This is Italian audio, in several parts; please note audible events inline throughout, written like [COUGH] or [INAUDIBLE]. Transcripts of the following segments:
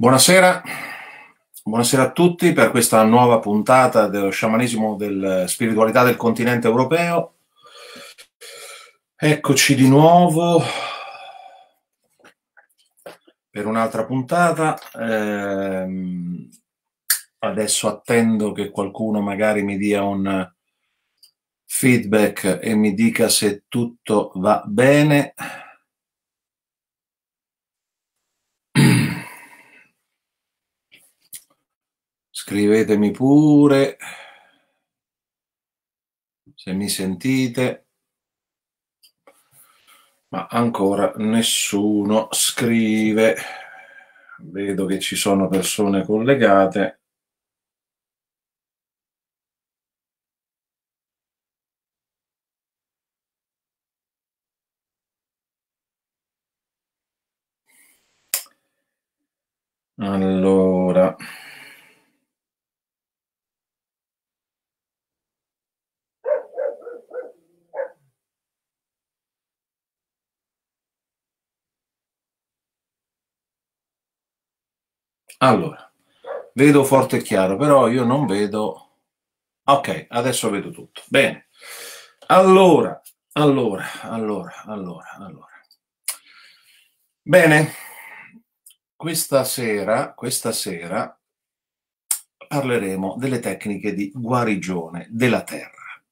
Buonasera, buonasera a tutti per questa nuova puntata dello sciamanesimo della spiritualità del continente europeo. Eccoci di nuovo per un'altra puntata. Eh, adesso attendo che qualcuno magari mi dia un feedback e mi dica se tutto va bene. Scrivetemi pure se mi sentite. Ma ancora nessuno scrive. Vedo che ci sono persone collegate. Allora. Allora, vedo forte e chiaro, però io non vedo... Ok, adesso vedo tutto. Bene. Allora, allora, allora, allora, allora. Bene, questa sera, questa sera parleremo delle tecniche di guarigione della Terra.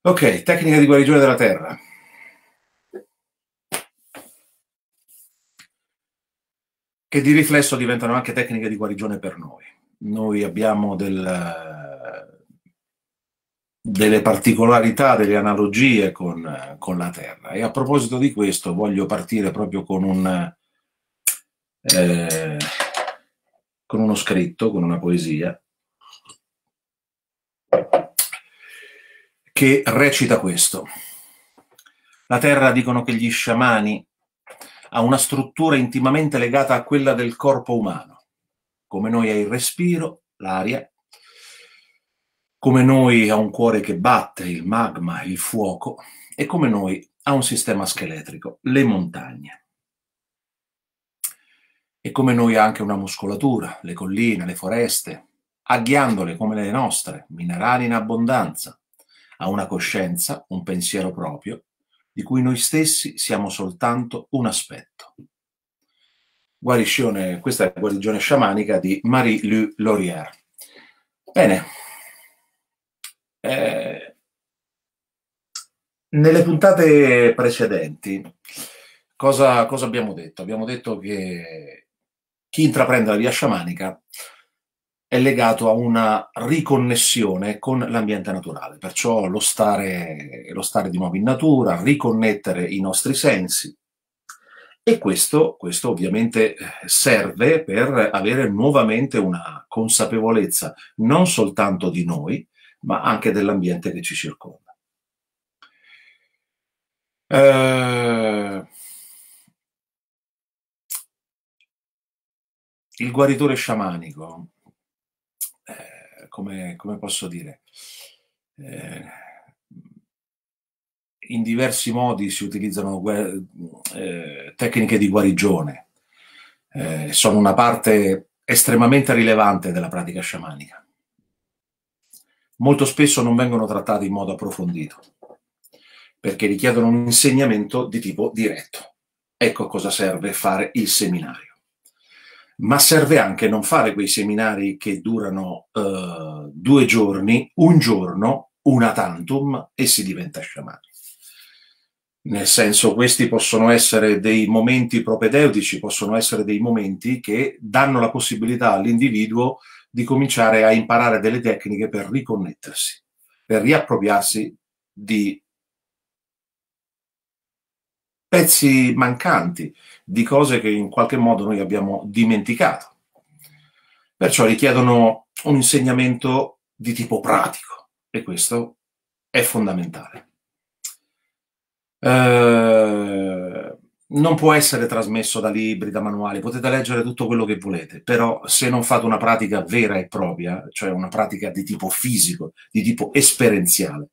Ok, tecnica di guarigione della Terra. Che di riflesso diventano anche tecniche di guarigione per noi. Noi abbiamo del, delle particolarità, delle analogie con, con, la Terra. E a proposito di questo voglio partire proprio con, un, eh, con uno scritto, con una poesia, che recita questo. La Terra dicono che gli sciamani ha una struttura intimamente legata a quella del corpo umano, come noi ha il respiro, l'aria, come noi ha un cuore che batte, il magma, il fuoco, e come noi ha un sistema scheletrico, le montagne. E come noi ha anche una muscolatura, le colline, le foreste, ha ghiandole come le nostre, minerali in abbondanza, ha una coscienza, un pensiero proprio, di cui noi stessi siamo soltanto un aspetto. Guarigione, questa è la guarigione sciamanica di Marie-Lou Laurier. Bene, eh, nelle puntate precedenti cosa, cosa abbiamo detto? Abbiamo detto che chi intraprende la via sciamanica è legato a una riconnessione con l'ambiente naturale, perciò lo stare, lo stare di nuovo in natura, riconnettere i nostri sensi. E questo, questo ovviamente eh, serve per avere nuovamente una consapevolezza non soltanto di noi, ma anche dell'ambiente che ci circonda. Eh, il guaritore sciamanico come, come posso dire, eh, in diversi modi si utilizzano eh, tecniche di guarigione, eh, sono una parte estremamente rilevante della pratica sciamanica. Molto spesso non vengono trattate in modo approfondito, perché richiedono un insegnamento di tipo diretto. Ecco cosa serve fare il seminario ma serve anche non fare quei seminari che durano uh, due giorni, un giorno, una tantum e si diventa sciamani. Nel senso, questi possono essere dei momenti propedeutici, possono essere dei momenti che danno la possibilità all'individuo di cominciare a imparare delle tecniche per riconnettersi, per riappropriarsi di pezzi mancanti, di cose che in qualche modo noi abbiamo dimenticato. Perciò richiedono un insegnamento di tipo pratico e questo è fondamentale. Eh, non può essere trasmesso da libri, da manuali, potete leggere tutto quello che volete, però se non fate una pratica vera e propria, cioè una pratica di tipo fisico, di tipo esperienziale,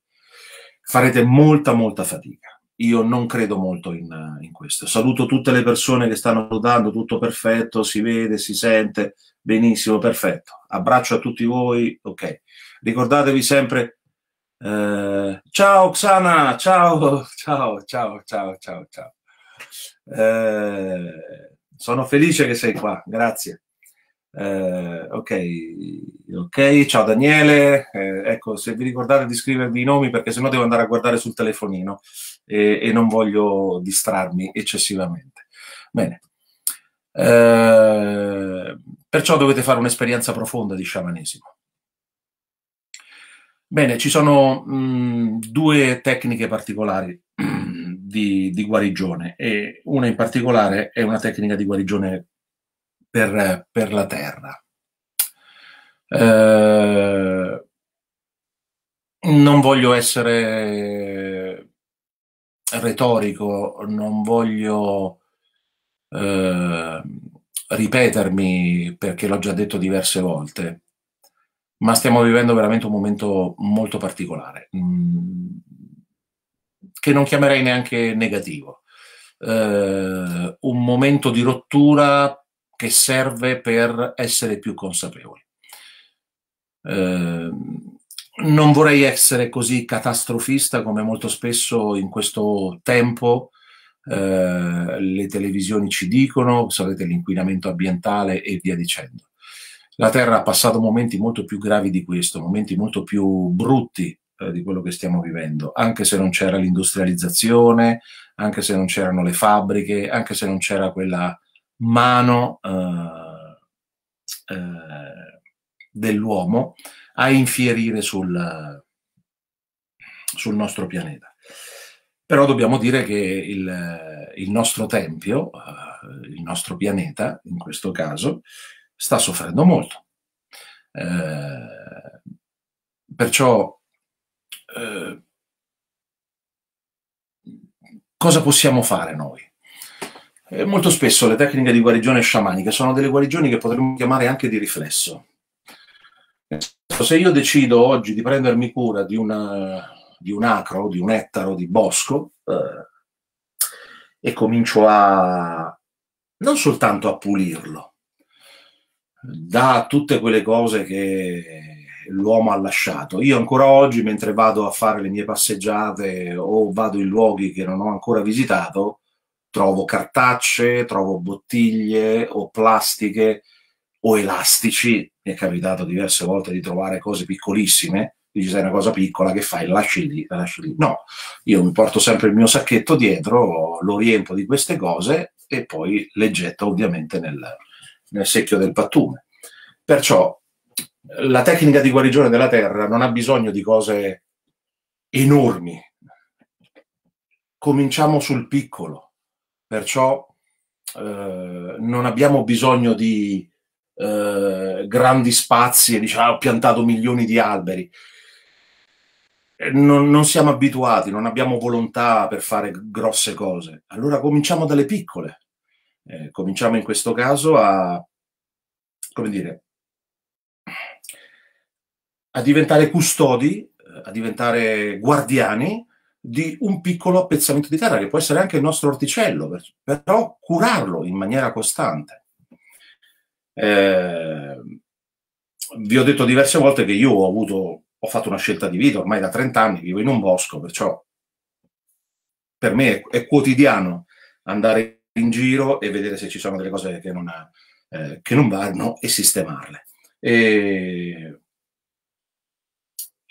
farete molta, molta fatica io non credo molto in, in, questo. Saluto tutte le persone che stanno votando, tutto perfetto, si vede, si sente, benissimo, perfetto. Abbraccio a tutti voi, ok. Ricordatevi sempre, eh, ciao Xana, ciao, [LAUGHS] ciao, ciao, ciao, ciao, ciao. Eh, sono felice che sei qua, grazie. Eh, ok, ok, ciao Daniele. Eh, ecco, se vi ricordate di scrivervi i nomi perché sennò devo andare a guardare sul telefonino e, e non voglio distrarmi eccessivamente. Bene. Eh, perciò dovete fare un'esperienza profonda di sciamanesimo. Bene, ci sono mh, due tecniche particolari [CLEARS THROAT] di, di, guarigione e una in particolare è una tecnica di guarigione per, per la terra. Eh, non voglio essere retorico, non voglio eh, ripetermi perché l'ho già detto diverse volte, ma stiamo vivendo veramente un momento molto particolare, mm, che non chiamerei neanche negativo. Eh, un momento di rottura che serve per essere più consapevoli. Eh, non vorrei essere così catastrofista come molto spesso in questo tempo eh, le televisioni ci dicono, sapete l'inquinamento ambientale e via dicendo. La Terra ha passato momenti molto più gravi di questo, momenti molto più brutti eh, di quello che stiamo vivendo, anche se non c'era l'industrializzazione, anche se non c'erano le fabbriche, anche se non c'era quella mano eh, eh, dell'uomo a infierire sul, sul, nostro pianeta. Però dobbiamo dire che il, il nostro tempio, eh, il nostro pianeta, in questo caso, sta soffrendo molto. Eh, perciò eh, cosa possiamo fare noi? Eh, molto spesso le tecniche di guarigione sciamanica sono delle guarigioni che potremmo chiamare anche di riflesso. Se io decido oggi di prendermi cura di, una, di un acro, di un ettaro di bosco, eh, e comincio a non soltanto a pulirlo, da tutte quelle cose che l'uomo ha lasciato. Io ancora oggi, mentre vado a fare le mie passeggiate o vado in luoghi che non ho ancora visitato, trovo cartacce, trovo bottiglie o plastiche o elastici. Mi è capitato diverse volte di trovare cose piccolissime. Dici, sei una cosa piccola, che fai? Lasci lì, lasci lì. No, io mi porto sempre il mio sacchetto dietro, lo riempo di queste cose e poi le getto ovviamente nel, nel secchio del pattume. Perciò la tecnica di guarigione della terra non ha bisogno di cose enormi. Cominciamo sul piccolo perciò eh, non abbiamo bisogno di eh, grandi spazi e diciamo ho piantato milioni di alberi. Eh, non, non, siamo abituati, non abbiamo volontà per fare grosse cose. Allora cominciamo dalle piccole. Eh, cominciamo in questo caso a, come dire, a diventare custodi, eh, a diventare guardiani di un piccolo appezzamento di terra che può essere anche il nostro orticello, però curarlo in maniera costante. Eh, vi ho detto diverse volte che io ho avuto, ho fatto una scelta di vita, ormai da 30 anni vivo in un bosco, perciò per me è, è quotidiano andare in giro e vedere se ci sono delle cose che non, eh, che non vanno e sistemarle. E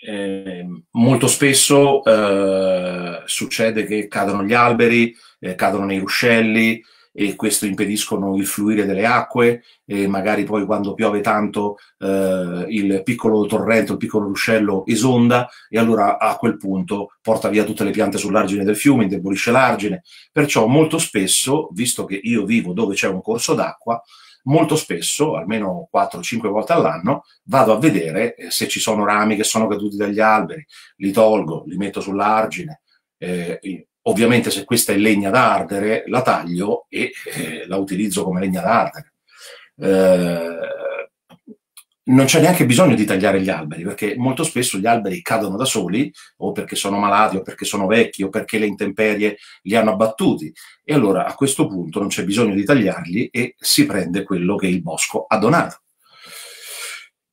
eh, molto spesso eh, succede che cadono gli alberi, eh, cadono nei ruscelli e questo impediscono il fluire delle acque e magari poi quando piove tanto eh, il piccolo torrente, il piccolo ruscello esonda e allora a quel punto porta via tutte le piante sull'argine del fiume, indebolisce l'argine. Perciò molto spesso, visto che io vivo dove c'è un corso d'acqua, molto spesso, almeno 4-5 volte all'anno, vado a vedere eh, se ci sono rami che sono caduti dagli alberi, li tolgo, li metto sull'argine. Eh, ovviamente se questa è legna da ardere, la taglio e eh, la utilizzo come legna da ardere. Eh, non c'è neanche bisogno di tagliare gli alberi, perché molto spesso gli alberi cadono da soli, o perché sono malati, o perché sono vecchi, o perché le intemperie li hanno abbattuti. E allora a questo punto non c'è bisogno di tagliarli e si prende quello che il bosco ha donato.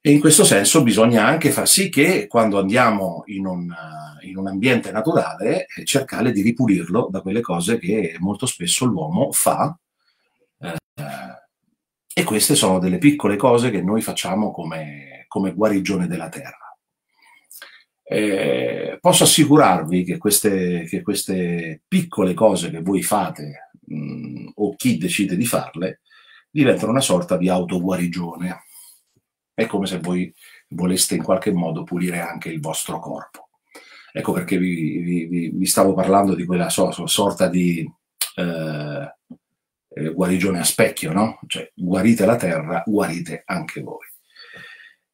E in questo senso bisogna anche far sì che quando andiamo in un, in un ambiente naturale eh, cercare di ripulirlo da quelle cose che molto spesso l'uomo fa. Eh, e queste sono delle piccole cose che noi facciamo come, come guarigione della terra. Eh, posso assicurarvi che queste, che queste, piccole cose che voi fate mh, o chi decide di farle diventano una sorta di autoguarigione è come se voi voleste in qualche modo pulire anche il vostro corpo. Ecco perché vi, vi, vi stavo parlando di quella so, sorta di eh, eh, guarigione a specchio, no? Cioè, guarite la terra, guarite anche voi.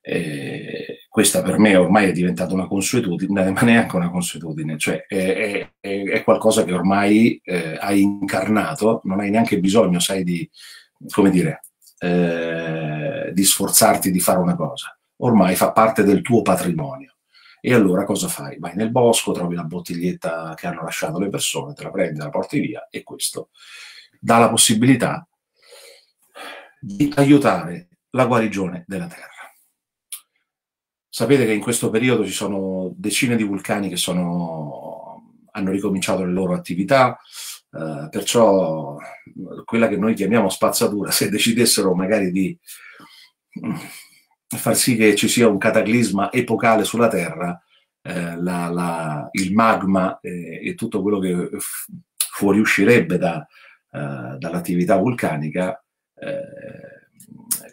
Eh, questa per me ormai è diventata una consuetudine, [LAUGHS] ma neanche una consuetudine, cioè è, è, è qualcosa che ormai eh, hai incarnato, non hai neanche bisogno, sai, di, come dire, eh, di sforzarti di fare una cosa, ormai fa parte del tuo patrimonio. E allora cosa fai? Vai nel bosco, trovi la bottiglietta che hanno lasciato le persone, te la prendi, la porti via e questo dà la possibilità di aiutare la guarigione della Terra. Sapete che in questo periodo ci sono decine di vulcani che sono, hanno ricominciato le loro attività, eh, perciò quella che noi chiamiamo spazzatura, [LAUGHS] se decidessero magari di far sì che ci sia un cataclisma epocale sulla Terra, eh, la, la, il magma eh, e tutto quello che fuoriuscirebbe da, eh, dall'attività vulcanica eh,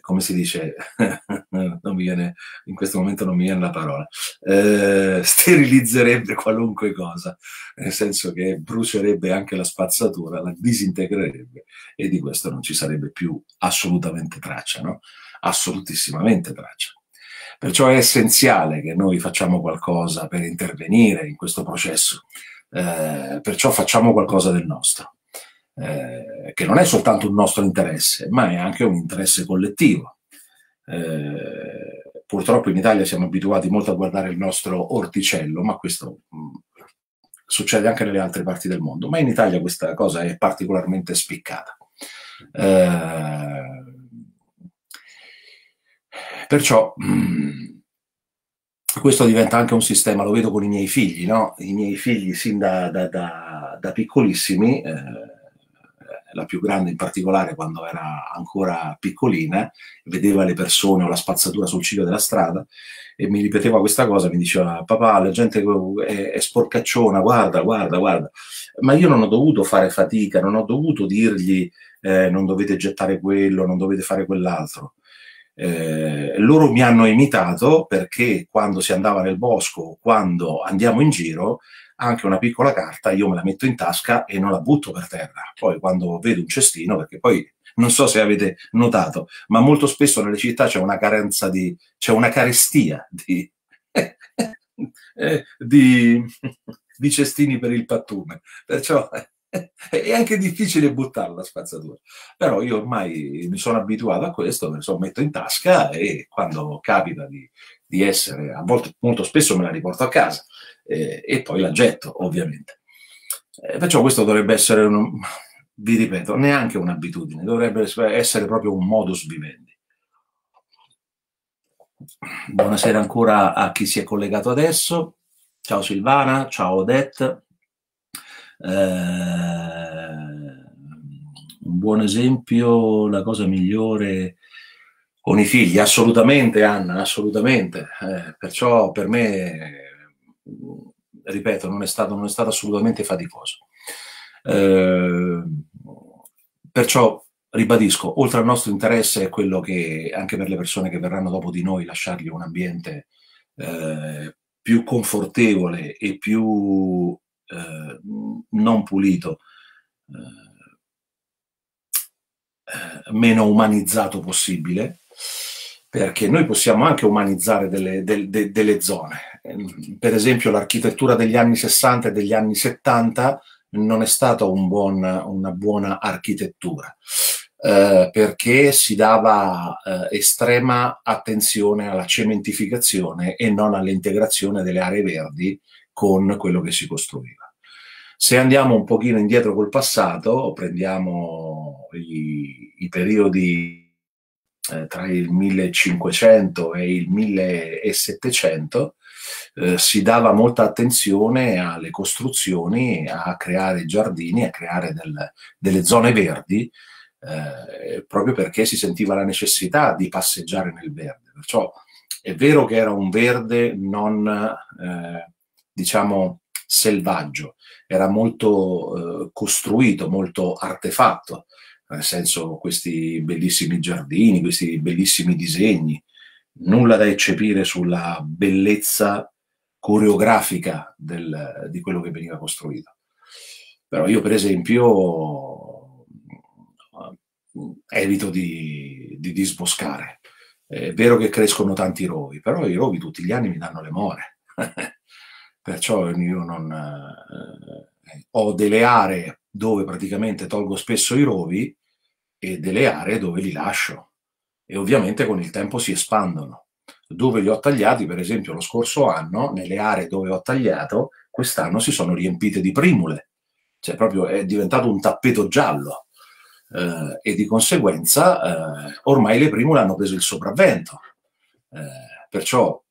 come si dice, [LAUGHS] viene, in questo momento non mi viene la parola, eh, sterilizzerebbe qualunque cosa, nel senso che brucierebbe anche la spazzatura, la disintegrerebbe e di questo non ci sarebbe più assolutamente traccia, no? Assolutissimamente traccia. Perciò è essenziale che noi facciamo qualcosa per intervenire in questo processo, eh, perciò facciamo qualcosa del nostro eh, che non è soltanto un nostro interesse, ma è anche un interesse collettivo. Eh, purtroppo in Italia siamo abituati molto a guardare il nostro orticello, ma questo mm, succede anche nelle altre parti del mondo, ma in Italia questa cosa è particolarmente spiccata. Eh, perciò mm, questo diventa anche un sistema, lo vedo con i miei figli, no? i miei figli sin da, da, da, da piccolissimi eh, la più grande in particolare quando era ancora piccolina, vedeva le persone o la spazzatura sul ciglio della strada e mi ripeteva questa cosa, mi diceva papà la gente è, è sporcacciona, guarda, guarda, guarda. Ma io non ho dovuto fare fatica, non ho dovuto dirgli eh, non dovete gettare quello, non dovete fare quell'altro. Eh, loro mi hanno imitato perché quando si andava nel bosco, quando andiamo in giro, anche una piccola carta io me la metto in tasca e non la butto per terra. Poi quando vedo un cestino, perché poi non so se avete notato, ma molto spesso nelle città c'è una carenza di, c'è una carestia di, [LAUGHS] eh, di, di cestini per il pattume. Perciò è anche difficile buttarla la spazzatura. Però io ormai mi sono abituato a questo, me la metto in tasca e quando capita di, di essere, a volte molto spesso me la riporto a casa eh, e poi la getto, ovviamente. Eh, perciò questo dovrebbe essere, un, vi ripeto, neanche un'abitudine, dovrebbe essere proprio un modus vivendi. Buonasera ancora a chi si è collegato adesso. Ciao Silvana, ciao Odette. Eh, un buon esempio, la cosa migliore con i figli, assolutamente Anna, assolutamente. Eh, perciò per me ripeto, non è stato, non è stato assolutamente faticoso. Eh, perciò ribadisco, oltre al nostro interesse è quello che anche per le persone che verranno dopo di noi lasciargli un ambiente eh, più confortevole e più eh, non pulito, eh, eh, meno umanizzato possibile perché noi possiamo anche umanizzare delle, de, de, delle zone. Ehm, per esempio l'architettura degli anni 60 e degli anni 70 non è stata un buon, una buona architettura. eh, perché si dava eh, estrema attenzione alla cementificazione e non all'integrazione delle aree verdi con quello che si costruiva. Se andiamo un pochino indietro col passato, prendiamo i, i periodi eh, tra il 1500 e il 1700, eh, si dava molta attenzione alle costruzioni, a creare giardini, a creare del, delle zone verdi, eh, proprio perché si sentiva la necessità di passeggiare nel verde. Perciò è vero che era un verde non, eh, diciamo, selvaggio, era molto eh, costruito, molto artefatto, nel senso questi bellissimi giardini, questi bellissimi disegni, nulla da eccepire sulla bellezza coreografica del, di quello che veniva costruito. Però io, per esempio, evito di, di disboscare. È vero che crescono tanti rovi, però i rovi tutti gli anni mi danno le more. [LAUGHS] Perciò io non... Eh, ho delle aree dove praticamente tolgo spesso i rovi e delle aree dove li lascio. E ovviamente con il tempo si espandono. Dove li ho tagliati, per esempio lo scorso anno, nelle aree dove ho tagliato, quest'anno si sono riempite di primule, cioè proprio è diventato un tappeto giallo. Eh, e di conseguenza eh, ormai le primule hanno preso il sopravvento. Eh, perciò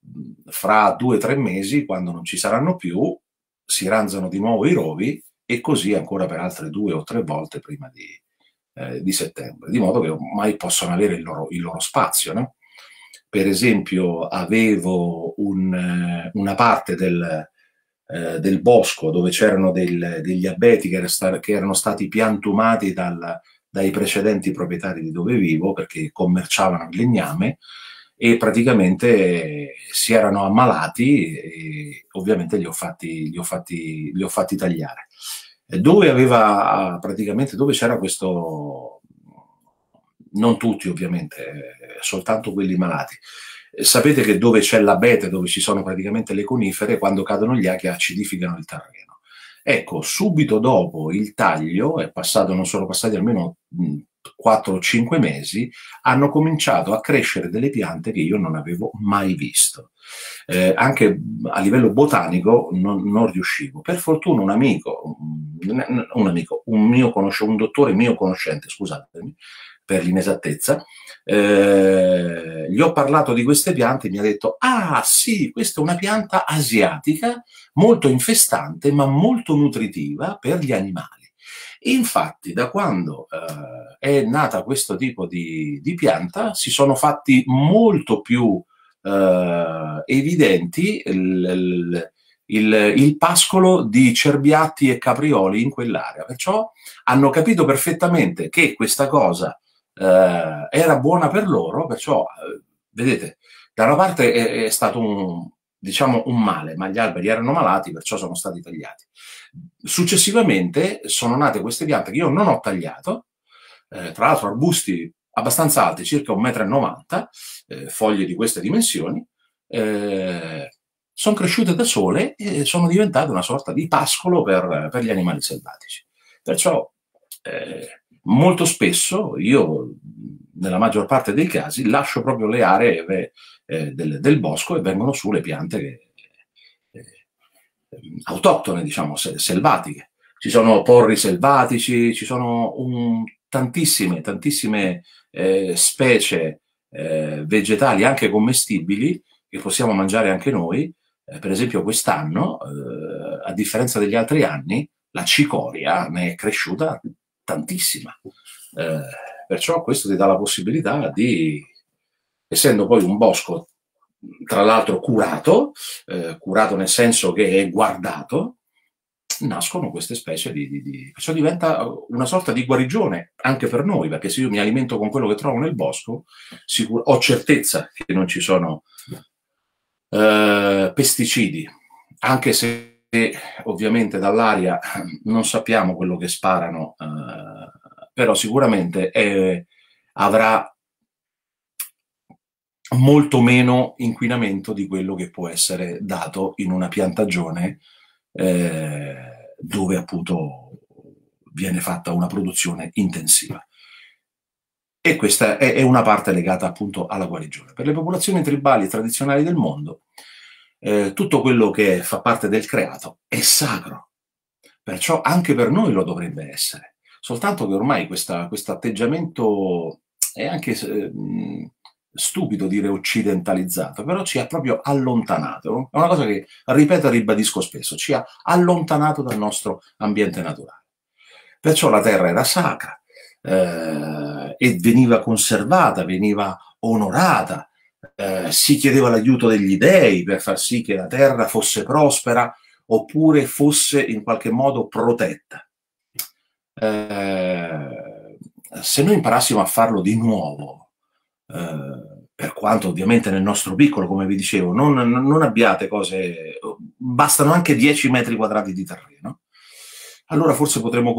fra due o tre mesi, quando non ci saranno più, si ranzano di nuovo i rovi e così ancora per altre due o tre volte prima di, eh, di settembre, di modo che ormai possono avere il loro, il loro spazio. No? per esempio avevo un, eh, una parte del, eh, del, bosco dove c'erano del, degli abeti che, era che, erano stati piantumati dal, dai precedenti proprietari di dove vivo perché commerciavano il legname e praticamente si erano ammalati e ovviamente li ho fatti, li ho fatti, li ho fatti tagliare. Dove aveva praticamente dove c'era questo non tutti ovviamente, eh, soltanto quelli malati. Sapete che dove c'è l'abete, dove ci sono praticamente le conifere, quando cadono gli achi acidificano il terreno. Ecco, subito dopo il taglio, è passato, non sono passati almeno 4 o 5 mesi, hanno cominciato a crescere delle piante che io non avevo mai visto. Eh, anche a livello botanico non, non, riuscivo. Per fortuna un amico, un, amico, un mio conoscente, un dottore mio conoscente, scusatemi, per l'inesattezza, eh, gli ho parlato di queste piante e mi ha detto, ah sì, questa è una pianta asiatica molto infestante ma molto nutritiva per gli animali. Infatti, da quando eh, è nata questo tipo di, di, pianta, si sono fatti molto più eh, evidenti il, il, il, pascolo di cerbiatti e caprioli in quell'area. Perciò hanno capito perfettamente che questa cosa eh, era buona per loro, perciò, eh, vedete, da una parte è, è stato un, diciamo, un male, ma gli alberi erano malati, perciò sono stati tagliati. Successivamente sono nate queste piante che io non ho tagliato, eh, tra l'altro arbusti abbastanza alti, circa 1,90 m, eh, foglie di queste dimensioni, eh, sono cresciute da sole e sono diventate una sorta di pascolo per, per gli animali selvatici. Perciò eh, molto spesso io, nella maggior parte dei casi, lascio proprio le aree eh, del, del, bosco e vengono su le piante che, autoctone, diciamo, selvatiche. Ci sono porri selvatici, ci sono un, tantissime, tantissime eh, specie eh, vegetali, anche commestibili, che possiamo mangiare anche noi. Eh, per esempio quest'anno, eh, a differenza degli altri anni, la cicoria ne è cresciuta tantissima. Eh, perciò questo ti dà la possibilità di, essendo poi un bosco, tra l'altro curato, eh, curato nel senso che è guardato, nascono queste specie di, di, di, Perciò diventa una sorta di guarigione anche per noi, perché se io mi alimento con quello che trovo nel bosco, sicur- ho certezza che non ci sono eh, pesticidi, anche se ovviamente dall'aria non sappiamo quello che sparano, eh, però sicuramente è, avrà molto meno inquinamento di quello che può essere dato in una piantagione eh, dove appunto viene fatta una produzione intensiva. e questa è, una parte legata appunto alla guarigione. Per le popolazioni tribali e tradizionali del mondo, eh, tutto quello che fa parte del creato è sacro. Perciò anche per noi lo dovrebbe essere. Soltanto che ormai questo atteggiamento è anche eh, stupido dire occidentalizzato, però ci ha proprio allontanato. È una cosa che ripeto e ribadisco spesso, ci ha allontanato dal nostro ambiente naturale. Perciò la terra era sacra eh, e veniva conservata, veniva onorata, eh, si chiedeva l'aiuto degli dei per far sì che la terra fosse prospera oppure fosse in qualche modo protetta. Eh, se noi imparassimo a farlo di nuovo, eh, per quanto ovviamente nel nostro piccolo, come vi dicevo, non, non abbiate cose, bastano anche 10 metri quadrati di terreno, allora forse potremo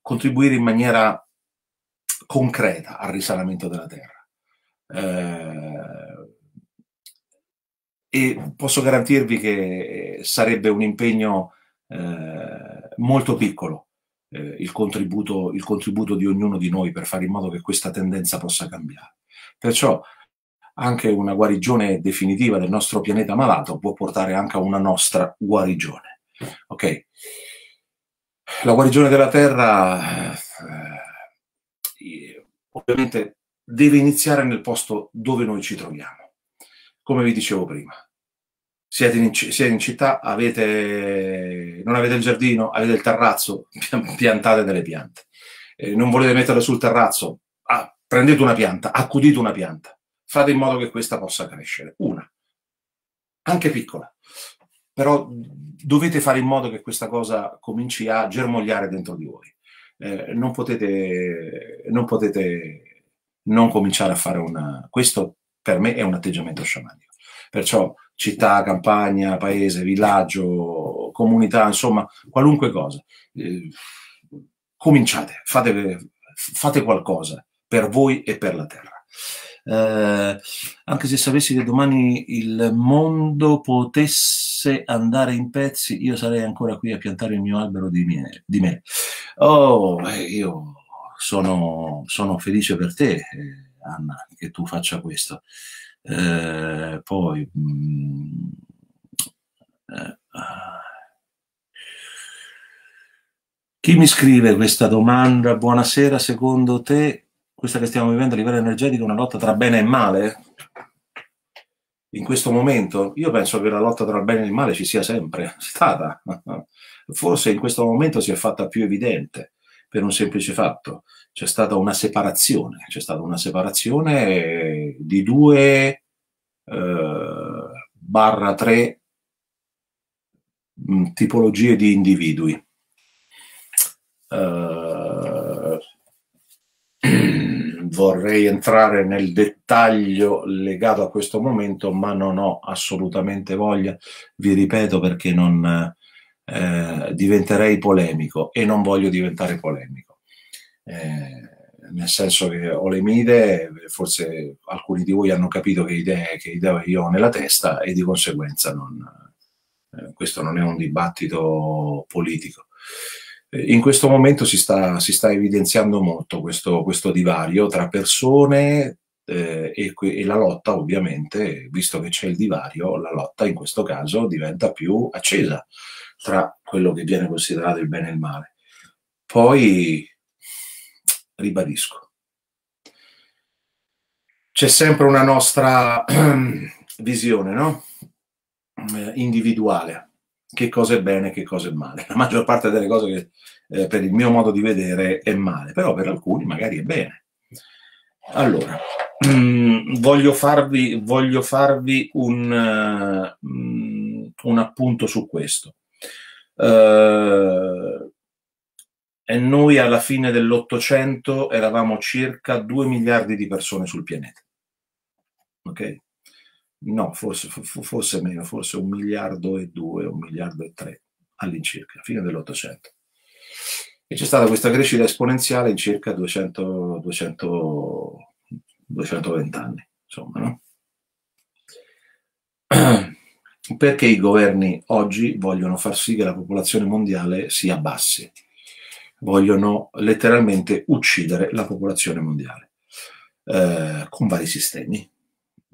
contribuire in maniera concreta al risanamento della terra. Eh, e posso garantirvi che sarebbe un impegno eh, molto piccolo eh, il, contributo, il contributo di ognuno di noi per fare in modo che questa tendenza possa cambiare. Perciò anche una guarigione definitiva del nostro pianeta malato può portare anche a una nostra guarigione. Ok? La guarigione della Terra eh, ovviamente deve iniziare nel posto dove noi ci troviamo. Come vi dicevo prima, siete in, siete in città, avete, non avete il giardino, avete il terrazzo, [LAUGHS] piantate delle piante. Eh, non volete metterle sul terrazzo, prendete una pianta, accudite una pianta, fate in modo che questa possa crescere. Una, anche piccola, però dovete fare in modo che questa cosa cominci a germogliare dentro di voi. Eh, non, potete, non potete non cominciare a fare una... Questo per me è un atteggiamento sciamanico. Perciò città, campagna, paese, villaggio, comunità, insomma, qualunque cosa. Eh, cominciate, fate, fate qualcosa per voi e per la terra. Eh, anche se sapessi che domani il mondo potesse andare in pezzi, io sarei ancora qui a piantare il mio albero di, mie, di me. Oh, eh, io sono, sono, felice per te, eh, Anna, che tu faccia questo. Eh, poi... Mh, mm, eh, ah. chi mi scrive questa domanda? Buonasera, secondo te questa che stiamo vivendo a livello energetico una lotta tra bene e male? In questo momento? Io penso che la lotta tra bene e il male ci sia sempre [LAUGHS] stata. Forse in questo momento si è fatta più evidente per un semplice fatto. C'è stata una separazione, c'è stata una separazione di due eh, barra tre mm, tipologie di individui. Uh, vorrei entrare nel dettaglio legato a questo momento, ma non ho assolutamente voglia, vi ripeto perché non eh, diventerei polemico e non voglio diventare polemico. Eh, nel senso che ho le mie idee, forse alcuni di voi hanno capito che idee, che idee io ho nella testa e di conseguenza non, eh, questo non è un dibattito politico in questo momento si sta, si sta evidenziando molto questo, questo, divario tra persone eh, e, e, la lotta, ovviamente, visto che c'è il divario, la lotta in questo caso diventa più accesa tra quello che viene considerato il bene e il male. Poi, ribadisco, c'è sempre una nostra [CLEARS THROAT] visione, no? Eh, individuale che cosa è bene e che cosa è male. La maggior parte delle cose che eh, per il mio modo di vedere è male, però per alcuni magari è bene. Allora, mh, mm, voglio farvi, voglio farvi un, uh, un, appunto su questo. Uh, e noi alla fine dell'Ottocento eravamo circa 2 miliardi di persone sul pianeta. Ok? No, forse, forse meno, forse un miliardo e due, un miliardo e tre all'incirca, fine dell'Ottocento. E c'è stata questa crescita esponenziale in circa 200, 200, 220 anni, insomma, no? [CLEARS THROAT] Perché i governi oggi vogliono far sì che la popolazione mondiale si abbassi, vogliono letteralmente uccidere la popolazione mondiale. eh, con vari sistemi.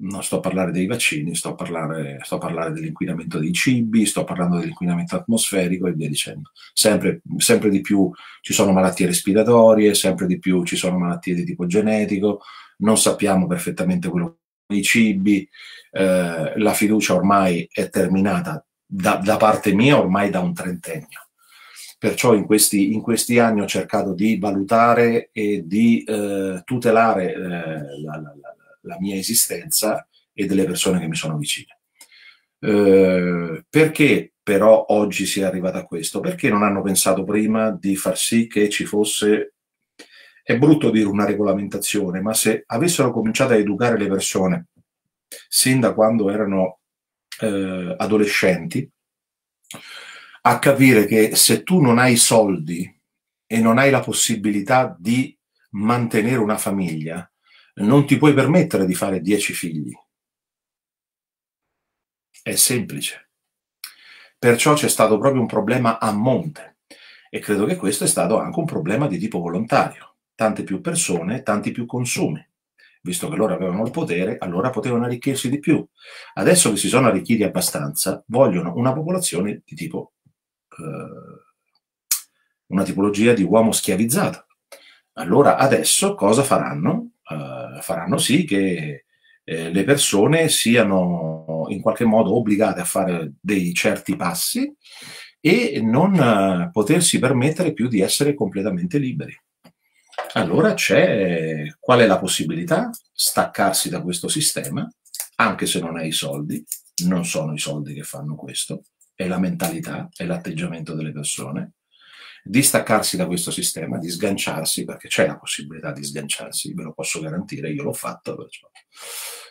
Non sto a parlare dei vaccini, sto a parlare, sto a parlare dell'inquinamento dei cibi, sto parlando dell'inquinamento atmosferico e via dicendo. Sempre, sempre di più ci sono malattie respiratorie, sempre di più ci sono malattie di tipo genetico, non sappiamo perfettamente quello dei cibi, eh, la fiducia ormai è terminata da, da, parte mia ormai da un trentennio. Perciò in questi, in questi anni ho cercato di valutare e di eh, tutelare eh, la, la, la, mia esistenza e delle persone che mi sono vicine. Eh, perché però oggi si è arrivato a questo? Perché non hanno pensato prima di far sì che ci fosse è brutto dire una regolamentazione, ma se avessero cominciato a educare le persone sin da quando erano eh, adolescenti, a capire che se tu non hai soldi e non hai la possibilità di mantenere una famiglia, non ti puoi permettere di fare dieci figli. È semplice. Perciò c'è stato proprio un problema a monte e credo che questo è stato anche un problema di tipo volontario tante più persone, tanti più consumi. Visto che loro avevano il potere, allora potevano arricchirsi di più. Adesso che si sono arricchiti abbastanza, vogliono una popolazione di tipo, eh, una tipologia di uomo schiavizzato. Allora adesso cosa faranno? Eh, faranno sì che eh, le persone siano in qualche modo obbligate a fare dei certi passi e non eh, potersi permettere più di essere completamente liberi. Allora c'è qual è la possibilità? Staccarsi da questo sistema, anche se non hai i soldi, non sono i soldi che fanno questo, è la mentalità, è l'atteggiamento delle persone, di staccarsi da questo sistema, di sganciarsi, perché c'è la possibilità di sganciarsi, ve lo posso garantire, io l'ho fatto, perciò.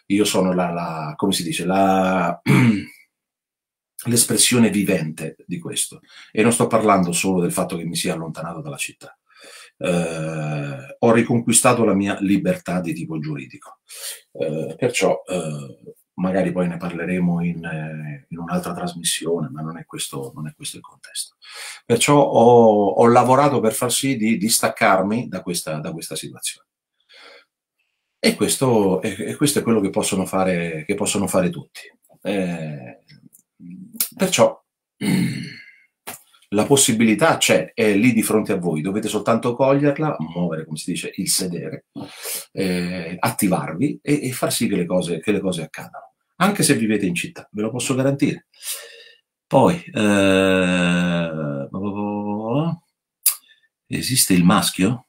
io sono la, la come si dice, la, [CLEARS THROAT] l'espressione vivente di questo. E non sto parlando solo del fatto che mi sia allontanato dalla città eh, ho riconquistato la mia libertà di tipo giuridico. Eh, perciò eh, magari poi ne parleremo in, eh, in, un'altra trasmissione, ma non è questo, non è questo il contesto. Perciò ho, ho, lavorato per far sì di, distaccarmi da questa, da questa situazione. E questo, e questo, è quello che possono fare, che possono fare tutti. Eh, perciò [CLEARS THROAT] la possibilità c'è, è lì di fronte a voi, dovete soltanto coglierla, muovere, come si dice, il sedere, eh, attivarvi e, e, far sì che le, cose, che le cose accadano, anche se vivete in città, ve lo posso garantire. Poi, eh, esiste il maschio?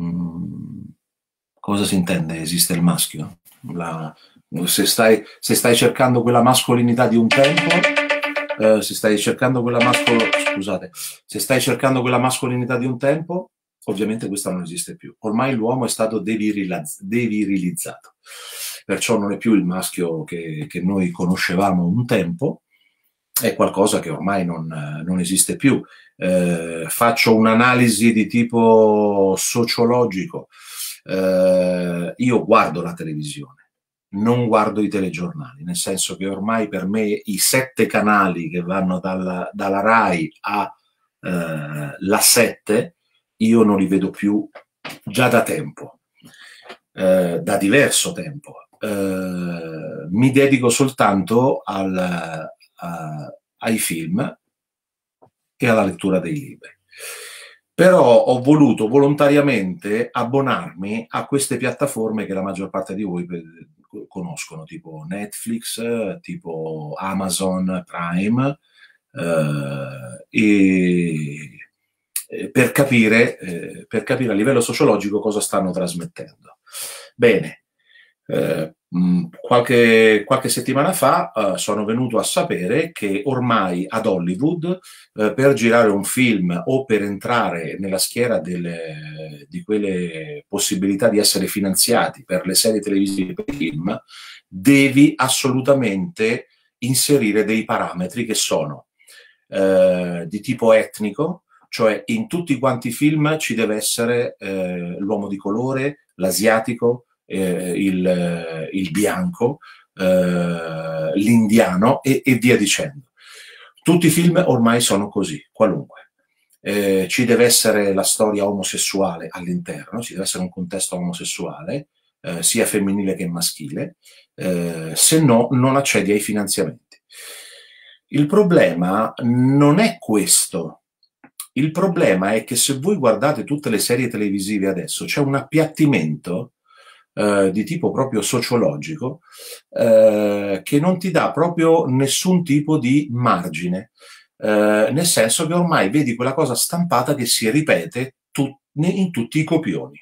Mm, cosa si intende esiste il maschio? La, se, stai, se stai cercando quella mascolinità di un tempo eh, se stai cercando quella mascolo, scusate, se stai cercando quella mascolinità di un tempo, ovviamente questa non esiste più. Ormai l'uomo è stato devirilizzato, perciò non è più il maschio che, che noi conoscevamo un tempo, è qualcosa che ormai non, non esiste più. Eh, faccio un'analisi di tipo sociologico. Eh, io guardo la televisione non guardo i telegiornali, nel senso che ormai per me i sette canali che vanno dalla, dalla RAI a eh, la 7, io non li vedo più già da tempo, eh, da diverso tempo. Eh, mi dedico soltanto al, a, ai film e alla lettura dei libri. Però ho voluto volontariamente abbonarmi a queste piattaforme che la maggior parte di voi conoscono, tipo Netflix, tipo Amazon Prime, eh, e per capire, eh, per capire a livello sociologico cosa stanno trasmettendo. Bene, eh, qualche, qualche, settimana fa uh, sono venuto a sapere che ormai ad Hollywood uh, per girare un film o per entrare nella schiera delle, di quelle possibilità di essere finanziati per le serie televisive e film, devi assolutamente inserire dei parametri che sono uh, di tipo etnico, cioè in tutti quanti i film ci deve essere l'uomo di colore, l'asiatico, eh, il, il, bianco, eh, l'indiano e, e, via dicendo. Tutti i film ormai sono così, qualunque. eh, ci deve essere la storia omosessuale all'interno, ci deve essere un contesto omosessuale, eh, sia femminile che maschile, eh, se no non accedi ai finanziamenti. Il problema non è questo. Il problema è che se voi guardate tutte le serie televisive adesso, c'è un appiattimento eh, di tipo proprio sociologico eh, che non ti dà proprio nessun tipo di margine, eh, nel senso che ormai vedi quella cosa stampata che si ripete tu- in tutti i copioni.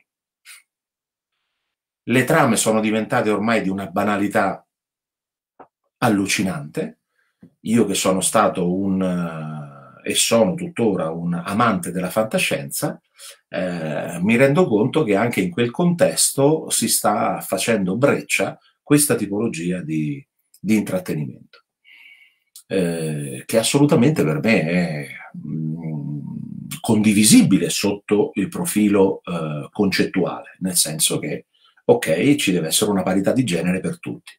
Le trame sono diventate ormai di una banalità allucinante. Io che sono stato un uh, e sono tuttora un amante della fantascienza, eh, mi rendo conto che anche in quel contesto si sta facendo breccia questa tipologia di, di intrattenimento, eh, che assolutamente per me è mh, mm, condivisibile sotto il profilo eh, concettuale, nel senso che ok, ci deve essere una parità di genere per tutti.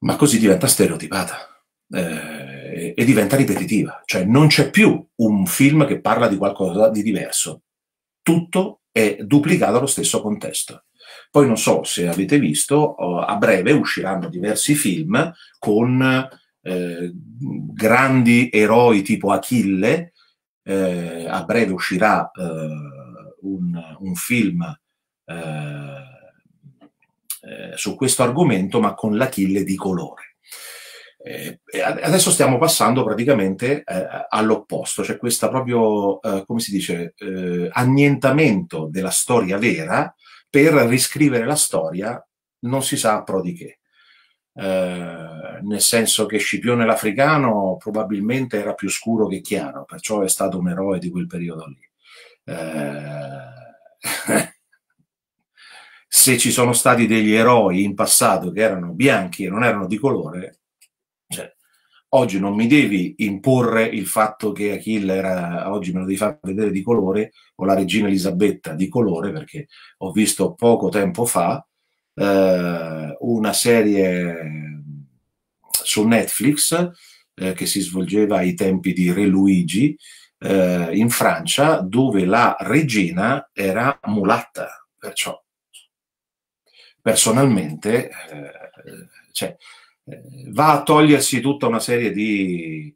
Ma così diventa stereotipata eh, e diventa ripetitiva, cioè non c'è più un film che parla di qualcosa di diverso, tutto è duplicato allo stesso contesto. Poi non so se avete visto, a breve usciranno diversi film con eh, grandi eroi tipo Achille, eh, a breve uscirà eh, un, un, film eh, eh, su questo argomento, ma con l'Achille di colore. Eh, adesso stiamo passando praticamente eh, all'opposto, cioè questo proprio, eh, come si dice, eh, annientamento della storia vera per riscrivere la storia, non si sa pro di che. nel senso che Scipione l'Africano probabilmente era più scuro che chiaro, perciò è stato un eroe di quel periodo lì. [LAUGHS] se ci sono stati degli eroi in passato che erano bianchi e non erano di colore, oggi non mi devi imporre il fatto che Achille era, oggi me lo devi far vedere di colore, o la regina Elisabetta di colore, perché ho visto poco tempo fa eh, una serie su Netflix eh, che si svolgeva ai tempi di Re Luigi eh, in Francia, dove la regina era mulatta, perciò personalmente eh, cioè, va a togliersi tutta una serie di,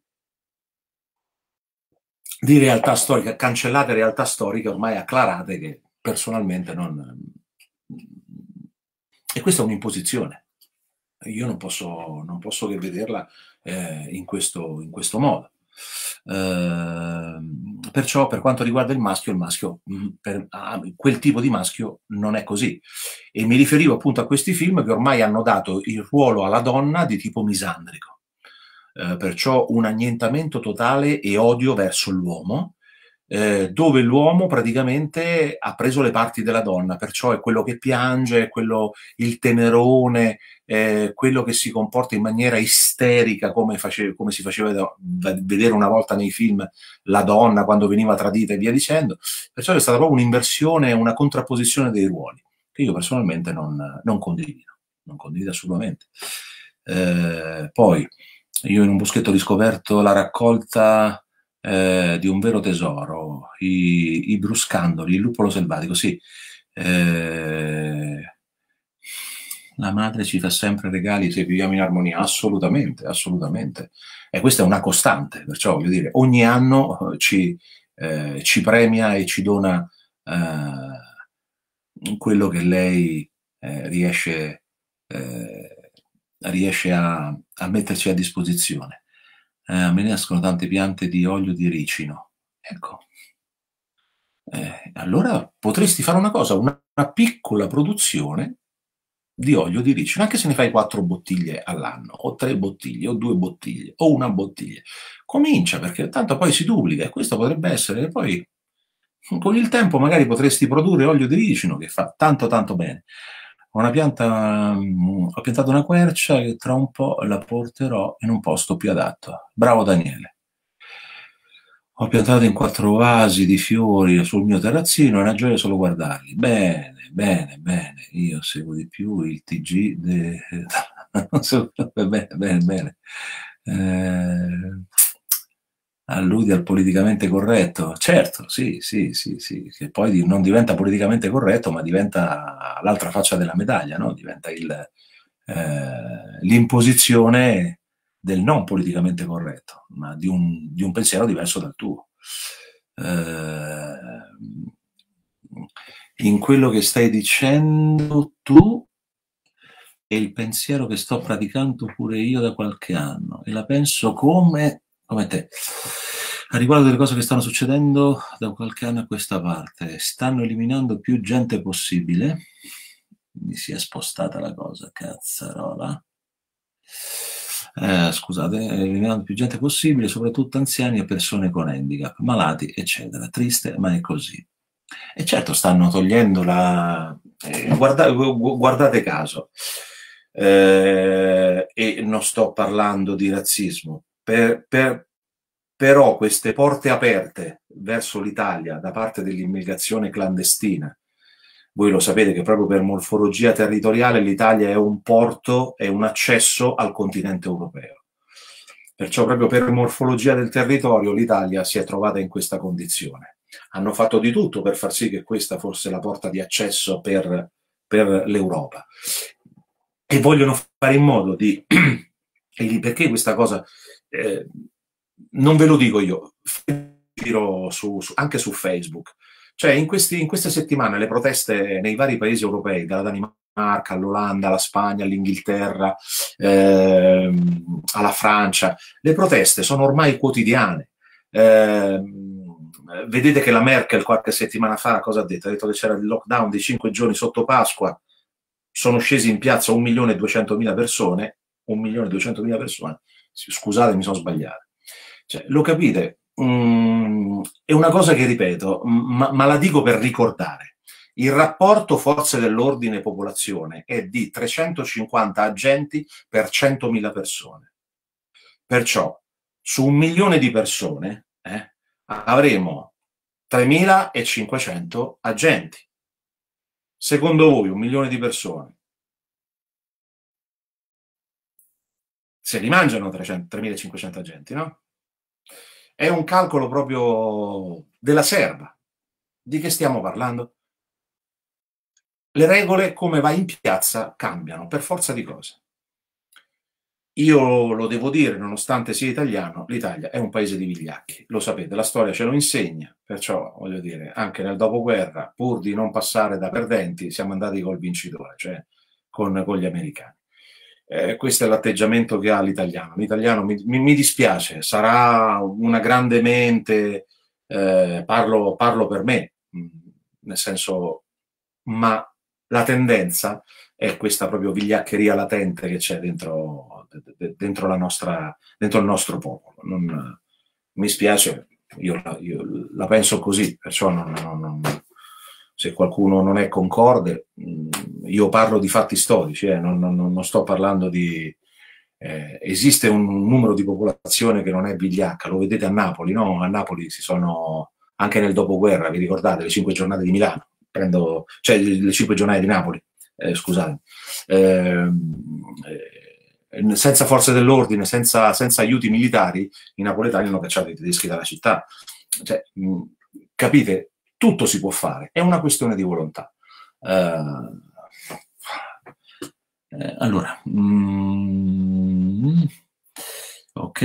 di realtà storiche, cancellate realtà storiche ormai acclarate che personalmente non... E questa è un'imposizione. Io non posso, non posso che vederla eh, in, questo, in questo modo. Ehm, perciò per quanto riguarda il maschio, il maschio, mm, per, ah, quel tipo di maschio non è così. E mi riferivo appunto a questi film che ormai hanno dato il ruolo alla donna di tipo misandrico. Uh, perciò un annientamento totale e odio verso l'uomo, eh, dove l'uomo praticamente ha preso le parti della donna, perciò è quello che piange, è quello, il tenerone, eh, quello che si comporta in maniera isterica, come, face, come si faceva vedere una volta nei film la donna quando veniva tradita e via dicendo. Perciò è stata proprio un'inversione, una contrapposizione dei ruoli, che io personalmente non, non condivido, non condivido assolutamente. Eh, poi, io in un boschetto ho riscoperto la raccolta eh, di un vero tesoro, i, i, bruscandoli, il luppolo selvatico, sì. Eh, la madre ci fa sempre regali se viviamo in armonia, assolutamente, assolutamente. E questa è una costante, perciò voglio dire, ogni anno eh, ci, eh, ci premia e ci dona eh, quello che lei eh, riesce, riesce a, a metterci a disposizione eh, me ne escono tante piante di olio di ricino. Ecco. Eh, allora potresti fare una cosa, una, una, piccola produzione di olio di ricino, anche se ne fai quattro bottiglie all'anno, o tre bottiglie, o due bottiglie, o una bottiglia. Comincia perché tanto poi si duplica e questo potrebbe essere poi con il tempo magari potresti produrre olio di ricino che fa tanto tanto bene una pianta, mm, ho piantato una quercia che tra un po' la porterò in un posto più adatto. Bravo Daniele. Ho piantato in quattro vasi di fiori sul mio terrazzino, è una gioia solo guardarli. Bene, bene, bene. Io seguo di più il TG. De... [LAUGHS] bene, bene, bene. Eh... Alludi al politicamente corretto? Certo, sì, sì, sì, sì, che poi non diventa politicamente corretto, ma diventa l'altra faccia della medaglia, no? Diventa eh, l'imposizione del non politicamente corretto, ma di un, di un pensiero diverso dal tuo. Eh, in quello che stai dicendo tu è il pensiero che sto praticando pure io da qualche anno e la penso come, come te. A riguardo delle cose che stanno succedendo da qualche anno a questa parte, stanno eliminando più gente possibile. Mi si è spostata la cosa, cazzarola. Eh, scusate, eliminando più gente possibile, soprattutto anziani e persone con handicap, malati, eccetera. Triste, ma è così. E certo stanno togliendo la... Eh, guarda, guardate caso, eh, e non sto parlando di razzismo, per, per, però queste porte aperte verso l'Italia da parte dell'immigrazione clandestina, voi lo sapete che proprio per morfologia territoriale l'Italia è un porto, è un accesso al continente europeo. Perciò proprio per morfologia del territorio l'Italia si è trovata in questa condizione. Hanno fatto di tutto per far sì che questa fosse la porta di accesso per, per l'Europa e vogliono fare in modo di... [CLEARS THROAT] perché questa cosa... Eh, non ve lo dico io, giro su, su, anche su Facebook. Cioè, in, questi, in, queste settimane le proteste nei vari paesi europei, dalla Danimarca all'Olanda, alla Spagna, all'Inghilterra, ehm, alla Francia, le proteste sono ormai quotidiane. Eh, vedete che la Merkel qualche settimana fa cosa ha detto? Ha detto che c'era il lockdown di 5 giorni sotto Pasqua, sono scesi in piazza 1.200.000 persone, 1.200.000 persone, scusate mi sono sbagliato. Cioè, lo capite? Mm, è una cosa che ripeto, ma, ma la dico per ricordare. Il rapporto forze dell'ordine popolazione è di 350 agenti per 100.000 persone. Perciò su un milione di persone eh, avremo 3.500 agenti. Secondo voi un milione di persone se li mangiano 3.500 agenti, no? È un calcolo proprio della serva. Di che stiamo parlando? Le regole, come va in piazza, cambiano per forza di cose. Io lo devo dire, nonostante sia italiano, l'Italia è un paese di vigliacchi, lo sapete, la storia ce lo insegna, perciò voglio dire, anche nel dopoguerra, pur di non passare da perdenti, siamo andati col vincitore, cioè con, con gli americani. Eh, questo è l'atteggiamento che ha l'italiano. L'italiano mi, mi dispiace, sarà una grande mente, eh, parlo, parlo per me, nel senso, ma la tendenza è questa proprio vigliaccheria latente che c'è dentro, dentro, nostra, dentro il nostro popolo. Non, mi spiace, io io la, penso così, perciò non, non, non, se qualcuno non è concorde, io parlo di fatti storici, eh, non, sto parlando di... Eh, esiste un numero di popolazione che non è vigliacca, lo vedete a Napoli, no? A Napoli si sono, anche nel dopoguerra, vi ricordate, le cinque giornate di Milano, prendo, cioè le cinque giornate di Napoli, eh, scusate, eh, senza forze dell'ordine, senza, senza, aiuti militari, i napoletani hanno cacciato i tedeschi dalla città. Cioè, mh, capite, tutto si può fare, è una questione di volontà. Uh, allora, mm, ok,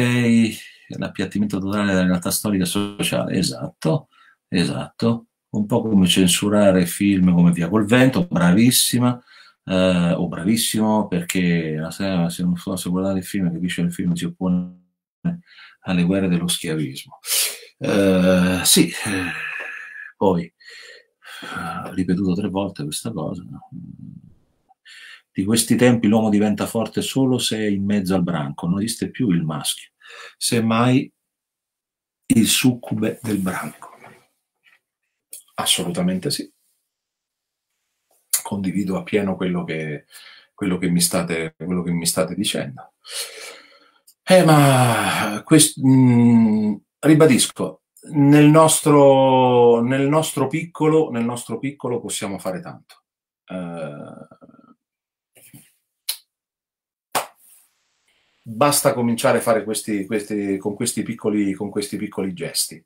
l'appiattimento totale della realtà storica e sociale, esatto, esatto un po' come censurare film come Via col vento, bravissima, eh, o bravissimo, perché sera, se non fosse guardare il film, capisce il film si oppone alle guerre dello schiavismo. Eh, sì, eh, poi, eh, ripetuto tre volte questa cosa, di questi tempi l'uomo diventa forte solo se è in mezzo al branco, non esiste più il maschio, semmai il succube del branco. Assolutamente sì. Condivido appieno quello che, quello che, mi, state, quello che mi state dicendo. Eh, ma quest, mh, mm, ribadisco, nel nostro, nel nostro, piccolo, nel nostro piccolo possiamo fare tanto. Uh, basta cominciare a fare questi, questi, con, questi piccoli, con questi piccoli gesti.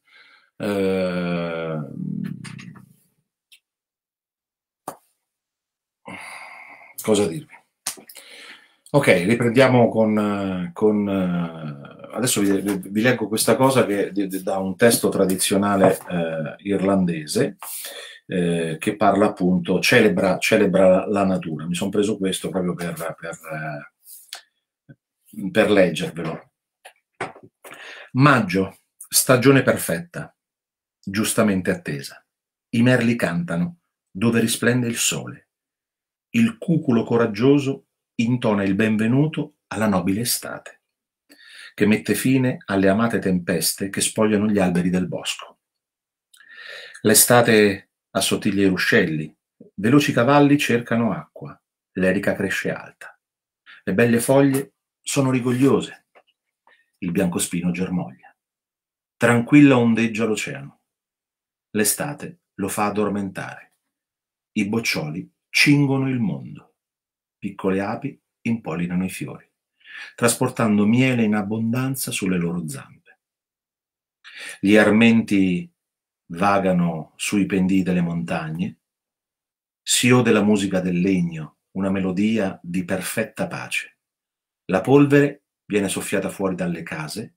Eh, cosa dirvi? Ok, riprendiamo con, con adesso vi, vi, leggo questa cosa che da un testo tradizionale eh, irlandese eh, che parla appunto, celebra, celebra la natura. Mi sono preso questo proprio per, per, eh, per leggervelo. Maggio, stagione perfetta, giustamente attesa. I merli cantano dove risplende il sole. Il cuculo coraggioso intona il benvenuto alla nobile estate, che mette fine alle amate tempeste che spogliano gli alberi del bosco. L'estate assottiglia i ruscelli, veloci cavalli cercano acqua, l'erica cresce alta. Le belle foglie sono rigogliose, il biancospino germoglia. Tranquilla ondeggia l'oceano. L'estate lo fa addormentare. I boccioli cingono il mondo. Piccole api impollinano i fiori, trasportando miele in abbondanza sulle loro zampe. Gli armenti vagano sui pendii delle montagne, si ode la musica del legno, una melodia di perfetta pace. La polvere viene soffiata fuori dalle case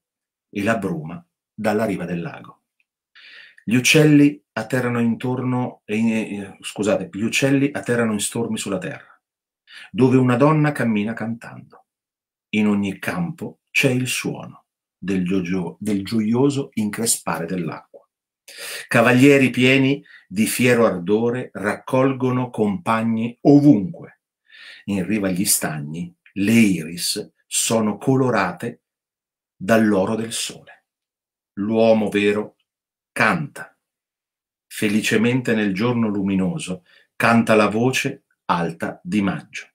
e la bruma dalla riva del lago. Gli uccelli atterrano intorno, eh, scusate, gli uccelli atterrano in stormi sulla terra, dove una donna cammina cantando. In ogni campo c'è il suono del, gio- del gioioso increspare dell'acqua. Cavalieri pieni di fiero ardore raccolgono compagni ovunque. In riva agli stagni le iris sono colorate dall'oro del sole. L'uomo vero canta. Felicemente nel giorno luminoso canta la voce alta di maggio.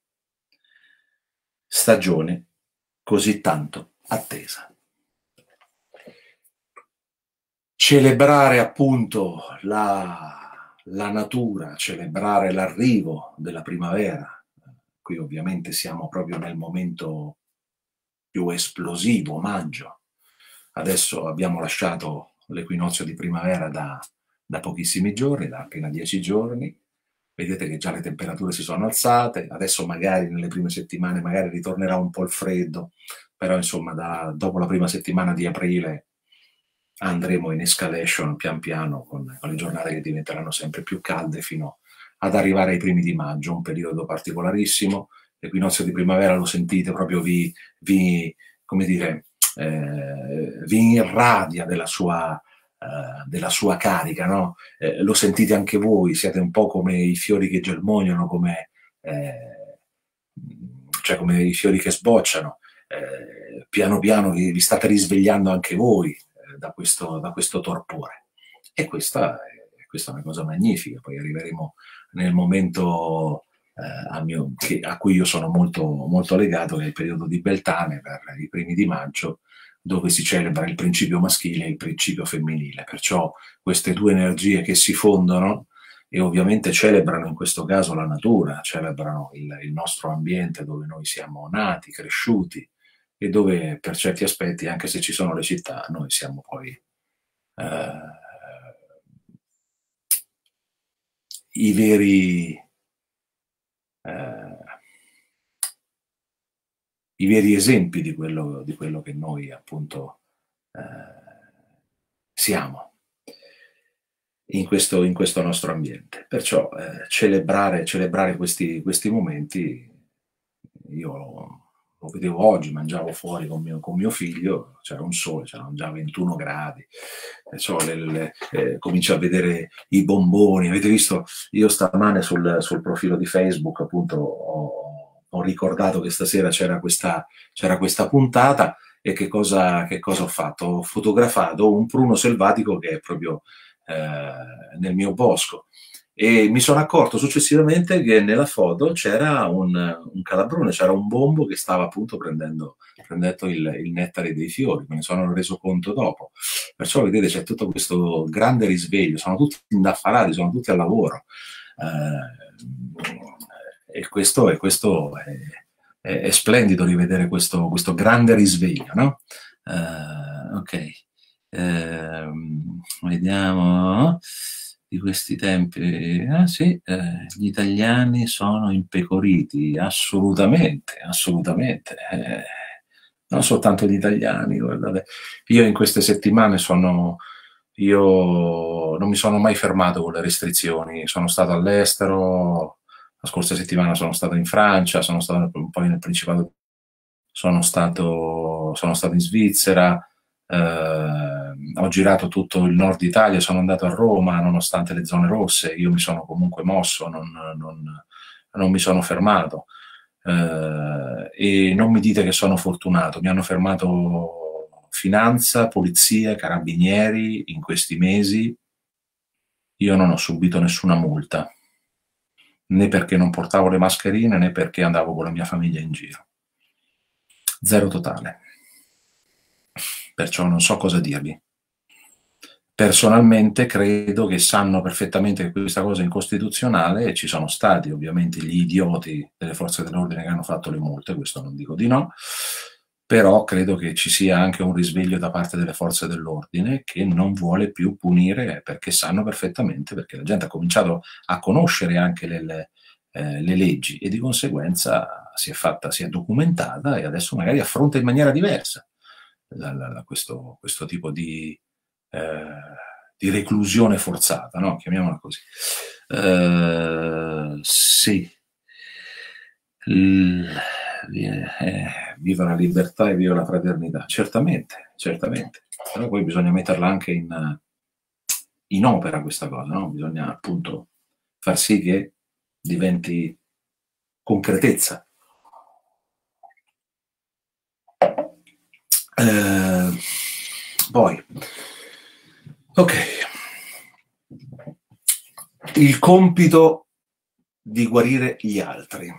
Stagione così tanto attesa celebrare appunto la, la natura, celebrare l'arrivo della primavera. Qui ovviamente siamo proprio nel momento più esplosivo, maggio. Adesso abbiamo lasciato l'equinozio di primavera da, da pochissimi giorni, da appena dieci giorni. Vedete che già le temperature si sono alzate, adesso magari nelle prime settimane magari ritornerà un po' il freddo, però insomma da, dopo la prima settimana di aprile andremo in escalation pian piano con, con le giornate che diventeranno sempre più calde fino ad arrivare ai primi di maggio, un periodo particolarissimo. L'equinozio di primavera lo sentite proprio vi, vi come dire, eh, vi irradia della sua, della sua carica, no? eh, lo sentite anche voi, siete un po' come i fiori che germogliano, come, eh, cioè come i fiori che sbocciano. Eh, piano piano vi, vi state risvegliando anche voi, da questo, da questo torpore. E questa questa è, una cosa magnifica. Poi arriveremo nel momento eh, mio, che, a cui io sono molto, molto legato, che è il periodo di Beltane, per i primi di maggio, dove si celebra il principio maschile e il principio femminile. Perciò queste due energie che si fondono e ovviamente celebrano in questo caso la natura, celebrano il, il nostro ambiente dove noi siamo nati, cresciuti, e dove per certi aspetti, anche se ci sono le città, noi siamo poi eh, i veri eh, i veri esempi di quello, di quello che noi appunto eh, siamo in questo, in questo, nostro ambiente. Perciò eh, celebrare, celebrare questi, questi momenti io lo vedevo oggi, mangiavo fuori con mio, con mio figlio, c'era un sole, c'erano già 21 gradi, le, eh, comincio a vedere i bomboni, avete visto, io stamane sul, sul profilo di Facebook appunto ho, ho ricordato che stasera c'era questa, c'era questa puntata e che cosa, che cosa, ho fatto? Ho fotografato un pruno selvatico che è proprio eh, nel mio bosco e mi sono accorto successivamente che nella foto c'era un, un calabrone, c'era un bombo che stava appunto prendendo, prendendo il, il, nettare dei fiori, me ne sono reso conto dopo. Perciò vedete c'è tutto questo grande risveglio, sono tutti indaffarati, sono tutti al lavoro. Eh, e questo, e questo è, è, è splendido rivedere questo, questo grande risveglio, no? Uh, ok, uh, vediamo di questi tempi. Ah, sì, eh, gli italiani sono impecoriti, assolutamente, assolutamente. Eh, non soltanto gli italiani, guardate. Io in queste settimane sono, io non mi sono mai fermato con le restrizioni, sono stato all'estero, la scorsa settimana sono stato in Francia, sono stato un po' nel Principato, sono stato, sono stato in Svizzera, eh, ho girato tutto il nord Italia, sono andato a Roma nonostante le zone rosse, io mi sono comunque mosso, non, non, non mi sono fermato. Eh, e non mi dite che sono fortunato, mi hanno fermato finanza, polizia, carabinieri in questi mesi, io non ho subito nessuna multa né perché non portavo le mascherine né perché andavo con la mia famiglia in giro. Zero totale. Perciò non so cosa dirvi. Personalmente credo che sanno perfettamente che questa cosa è incostituzionale e ci sono stati ovviamente gli idioti delle forze dell'ordine che hanno fatto le multe, questo non dico di no, però credo che ci sia anche un risveglio da parte delle forze dell'ordine che non vuole più punire perché sanno perfettamente, perché la gente ha cominciato a conoscere anche le, eh, le leggi e di conseguenza si è fatta, si è documentata e adesso magari affronta in maniera diversa la, la, questo, questo, tipo di, eh, di reclusione forzata, no? chiamiamola così. Uh, sì. L- eh, viva la libertà e viva la fraternità. Certamente, certamente. Però poi bisogna metterla anche in, in opera questa cosa, no? Bisogna appunto far sì che diventi concretezza. Eh, poi, ok, il compito di guarire gli altri.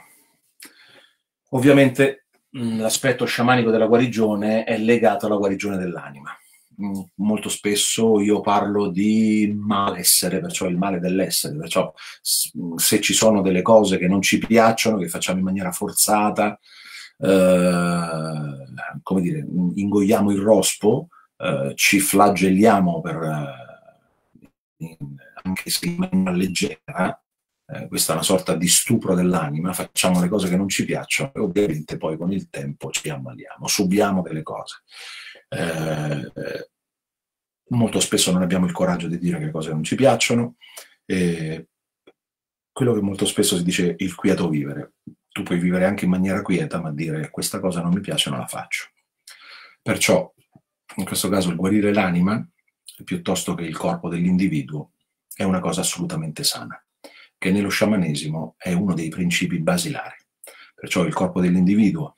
Ovviamente l'aspetto sciamanico della guarigione è legato alla guarigione dell'anima. Mh, molto spesso io parlo di malessere, perciò il male dell'essere, perciò se ci sono delle cose che non ci piacciono, che facciamo in maniera forzata, eh, come dire, ingoiamo il rospo, eh, ci flagelliamo per, eh, anche se in maniera leggera, eh, questa è una sorta di stupro dell'anima, facciamo le cose che non ci piacciono e ovviamente poi con il tempo ci ammaliamo, subiamo delle cose. Eh, molto spesso non abbiamo il coraggio di dire che cose non ci piacciono. E quello che molto spesso si dice il quieto vivere. Tu puoi vivere anche in maniera quieta, ma dire questa cosa non mi piace, non la faccio. Perciò, in questo caso, il guarire l'anima, piuttosto che il corpo dell'individuo, è una cosa assolutamente sana che nello sciamanesimo è uno dei principi basilari. Perciò il corpo dell'individuo,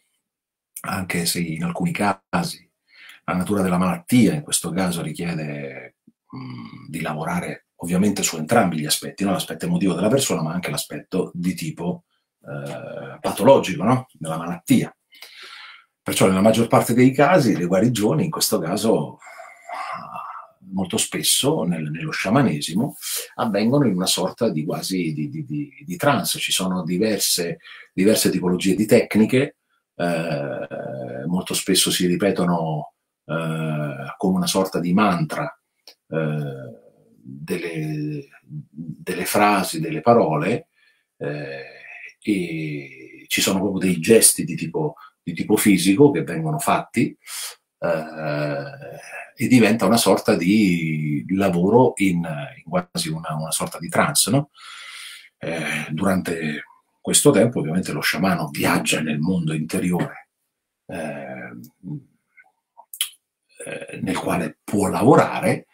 anche se in alcuni casi la natura della malattia in questo caso richiede mh, di lavorare ovviamente su entrambi gli aspetti, no? l'aspetto emotivo della persona, ma anche l'aspetto di tipo eh, patologico no? della malattia. Perciò nella maggior parte dei casi le guarigioni in questo caso molto spesso nel, nello sciamanesimo avvengono in una sorta di quasi di, di, di, di trance. Ci sono diverse, diverse, tipologie di tecniche, eh, molto spesso si ripetono eh, come una sorta di mantra eh, delle, delle, frasi, delle parole eh, e ci sono proprio dei gesti di tipo, di tipo fisico che vengono fatti eh, e diventa una sorta di lavoro in, in quasi una, una, sorta di trance. No? Eh, durante questo tempo ovviamente lo sciamano viaggia nel mondo interiore eh, eh, nel quale può lavorare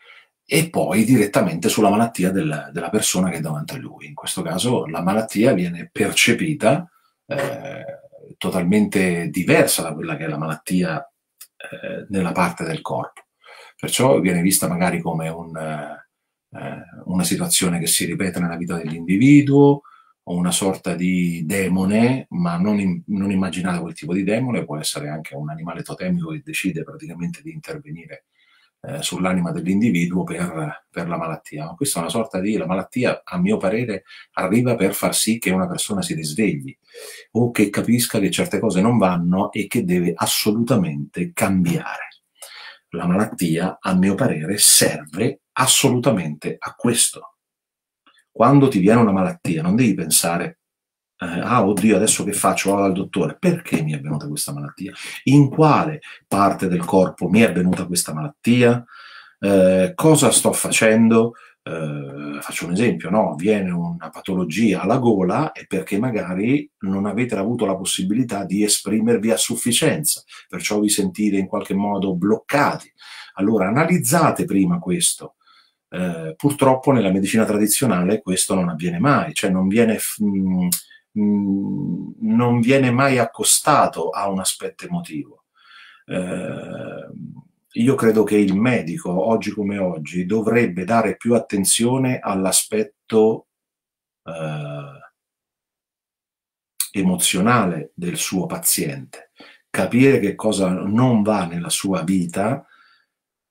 e poi direttamente sulla malattia del, della persona che è davanti a lui. In questo caso la malattia viene percepita eh, totalmente diversa da quella che è la malattia eh, nella parte del corpo. Perciò viene vista magari come un, eh, una situazione che si ripete nella vita dell'individuo o una sorta di demone, ma non, in, non immaginate quel tipo di demone, può essere anche un animale totemico che decide praticamente di intervenire eh, sull'anima dell'individuo per, per, la malattia. Ma questa è una sorta di, la malattia a mio parere arriva per far sì che una persona si risvegli o che capisca che certe cose non vanno e che deve assolutamente cambiare. La malattia, a mio parere, serve assolutamente a questo. Quando ti viene una malattia non devi pensare eh, ah oddio adesso che faccio? Vado dal dottore. Perché mi è venuta questa malattia? In quale parte del corpo mi è venuta questa malattia? Eh, cosa sto facendo? Eh, faccio un esempio, no? Viene una patologia alla gola e perché magari non avete avuto la possibilità di esprimervi a sufficienza, perciò vi sentite in qualche modo bloccati. Allora analizzate prima questo. Eh, purtroppo nella medicina tradizionale questo non avviene mai, cioè non viene mh, Mm, non viene mai accostato a un aspetto emotivo. Eh, io credo che il medico, oggi come oggi, dovrebbe dare più attenzione all'aspetto eh, emozionale del suo paziente, capire che cosa non va nella sua vita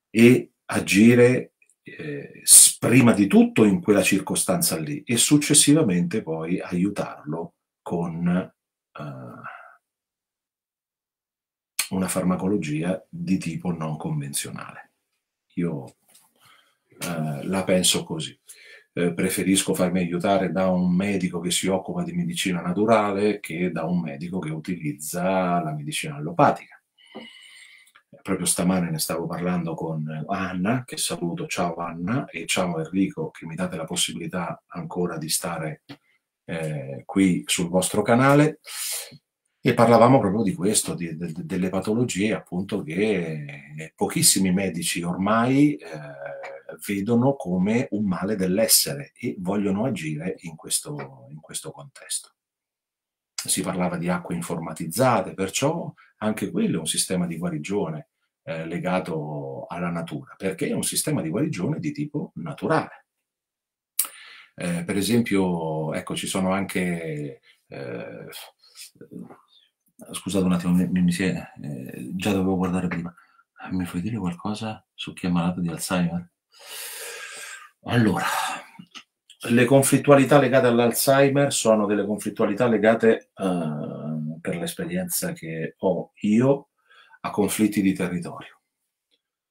e agire eh, prima di tutto in quella circostanza lì e successivamente poi aiutarlo con eh, una farmacologia di tipo non convenzionale. Io eh, la penso così. Eh, preferisco farmi aiutare da un medico che si occupa di medicina naturale che da un medico che utilizza la medicina allopatica proprio stamane ne stavo parlando con Anna, che saluto, ciao Anna, e ciao Enrico, che mi date la possibilità ancora di stare eh, qui sul vostro canale. E parlavamo proprio di questo, di, de, delle patologie appunto che pochissimi medici ormai eh, vedono come un male dell'essere e vogliono agire in questo, in questo contesto. Si parlava di acque informatizzate, perciò anche quello è un sistema di guarigione eh, legato alla natura, perché è un sistema di guarigione di tipo naturale. Eh, per esempio, ecco, ci sono anche... Eh, scusate un attimo, mi, mi si è, eh, già dovevo guardare prima. Mi puoi dire qualcosa su chi è malato di Alzheimer? Allora, le conflittualità legate all'Alzheimer sono delle conflittualità legate uh, per l'esperienza che ho io a conflitti di territorio,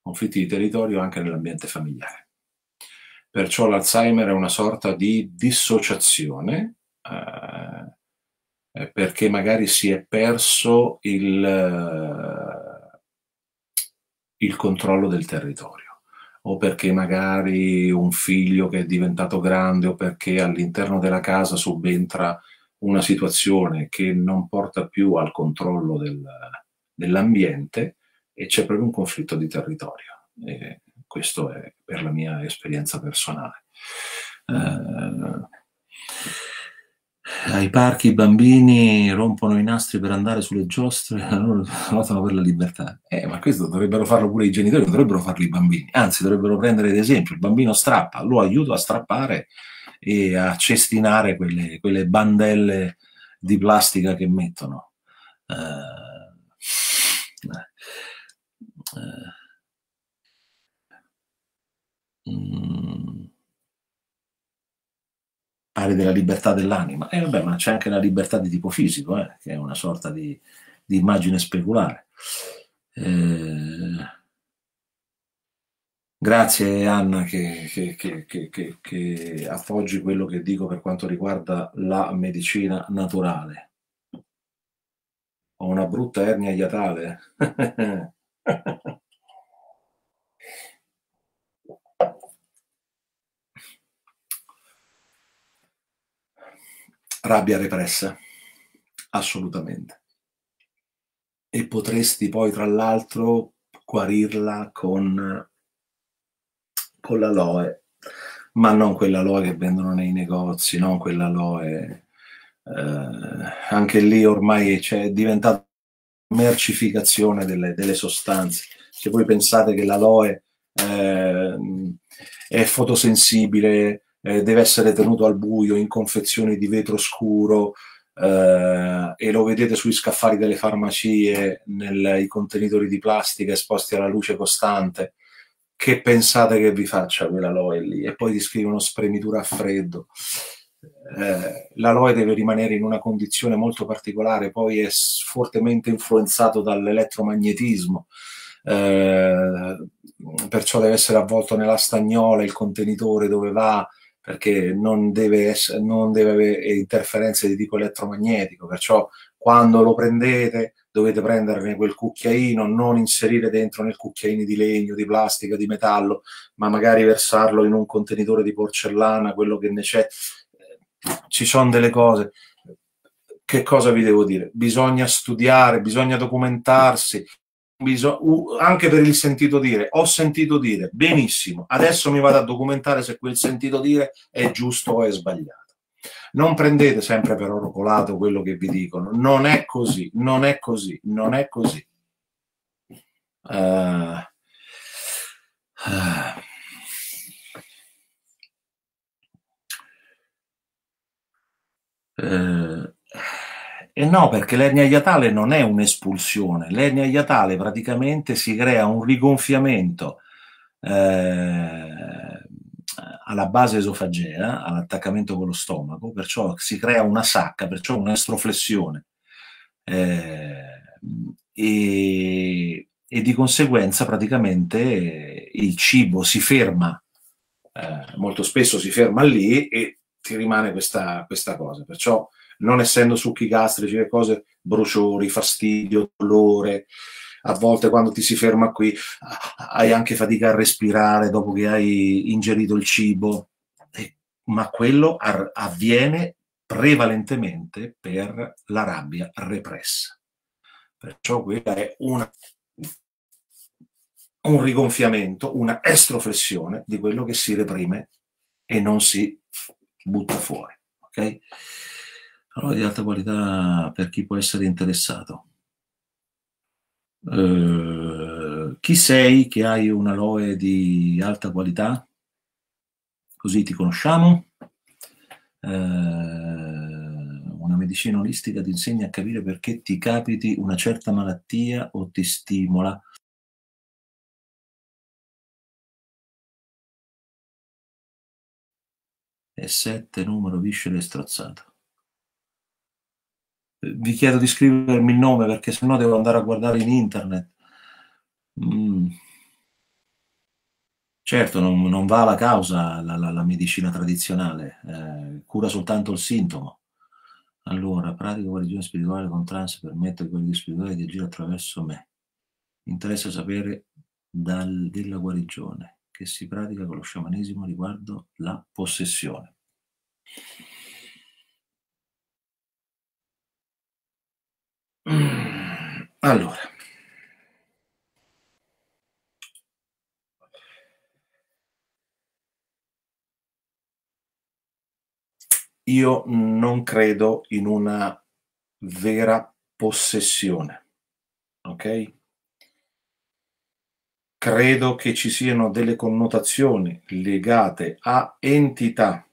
conflitti di territorio anche nell'ambiente familiare. Perciò l'Alzheimer è una sorta di dissociazione eh, eh perché magari si è perso il, eh, il controllo del territorio o perché magari un figlio che è diventato grande o perché all'interno della casa subentra una situazione che non porta più al controllo del, dell'ambiente e c'è proprio un conflitto di territorio. E questo è per la mia esperienza personale. Eh, ai parchi i bambini rompono i nastri per andare sulle giostre, [LAUGHS] loro lottano per la libertà. Eh, ma questo dovrebbero farlo pure i genitori, dovrebbero farlo i bambini, anzi dovrebbero prendere ad esempio, il bambino strappa, lo aiuto a strappare e a cestinare quelle, quelle bandelle di plastica che mettono. Eh, eh, mm, pare della libertà dell'anima. E eh, vabbè, ma c'è anche la libertà di tipo fisico, eh, che è una sorta di, di immagine speculare. Eh, grazie Anna che, che, che, che, appoggi quello che dico per quanto riguarda la medicina naturale. Ho una brutta ernia iatale. [LAUGHS] Rabbia repressa, assolutamente. E potresti poi, tra l'altro, guarirla con, con l'aloe, ma non quell'aloe che vendono nei negozi, non quell'aloe eh, anche lì ormai c'è diventata mercificazione delle, delle, sostanze. Se voi pensate che l'aloe eh, è fotosensibile, eh, deve essere tenuto al buio in confezioni di vetro scuro eh, e lo vedete sui scaffali delle farmacie, nei contenitori di plastica esposti alla luce costante, che pensate che vi faccia quell'aloe lì? E poi ti scrivono spremitura a freddo. Eh, l'aloe deve rimanere in una condizione molto particolare, poi è fortemente influenzato dall'elettromagnetismo, eh, perciò deve essere avvolto nella stagnola, il contenitore dove va, perché non deve, essere, non deve avere interferenze di tipo elettromagnetico, perciò quando lo prendete dovete prenderne quel cucchiaino, non inserire dentro nel cucchiaino di legno, di plastica, di metallo, ma magari versarlo in un contenitore di porcellana, quello che ne c'è. Ci sono delle cose. Che cosa vi devo dire? Bisogna studiare, bisogna documentarsi, anche per il sentito dire. Ho sentito dire, benissimo, adesso mi vado a documentare se quel sentito dire è giusto o è sbagliato. Non prendete sempre per oro colato quello che vi dicono, non è così, non è così, non è così. Uh, uh. Uh, e no, perché l'ernia iatale non è un'espulsione, l'ernia iatale praticamente si crea un rigonfiamento eh, alla base esofagea, all'attaccamento con lo stomaco, perciò si crea una sacca, perciò un'estroflessione. Eh, e, e, di conseguenza praticamente il cibo si ferma, eh, molto spesso si ferma lì e ti rimane questa, questa cosa. Perciò non essendo succhi gastrici, le cose, bruciori, fastidio, dolore, a volte quando ti si ferma qui hai anche fatica a respirare dopo che hai ingerito il cibo, ma quello avviene prevalentemente per la rabbia repressa. Perciò quella è una, un rigonfiamento, una estroflessione di quello che si reprime e non si butta fuori. Ok? Allora di alta qualità per chi può essere interessato. Uh, chi sei che hai un aloe di alta qualità? Così ti conosciamo. Uh, una medicina olistica ti insegna a capire perché ti capiti una certa malattia o ti stimola. E sette numero viscere strozzato vi chiedo di scrivermi il nome perché sennò devo andare a guardare in internet. Mm. Certo, non, non, va alla causa la, la, la medicina tradizionale, eh, cura soltanto il sintomo. Allora, pratico guarigione spirituale con trance, permette a quelli spirituali di agire attraverso me. interessa sapere dal, della guarigione che si pratica con lo sciamanesimo riguardo la possessione. Allora. Io non credo in una vera possessione, ok? Credo che ci siano delle connotazioni legate a entità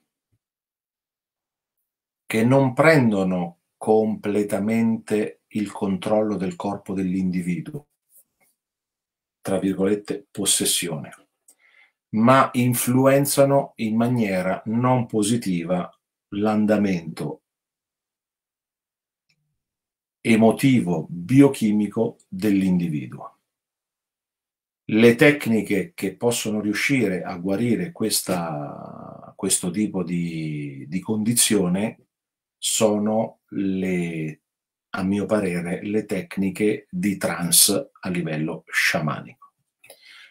che non prendono completamente il controllo del corpo dell'individuo, tra virgolette possessione, ma influenzano in maniera non positiva l'andamento emotivo, biochimico dell'individuo. Le tecniche che possono riuscire a guarire questa, questo tipo di, di condizione sono le a mio parere, le tecniche di trance a livello sciamanico,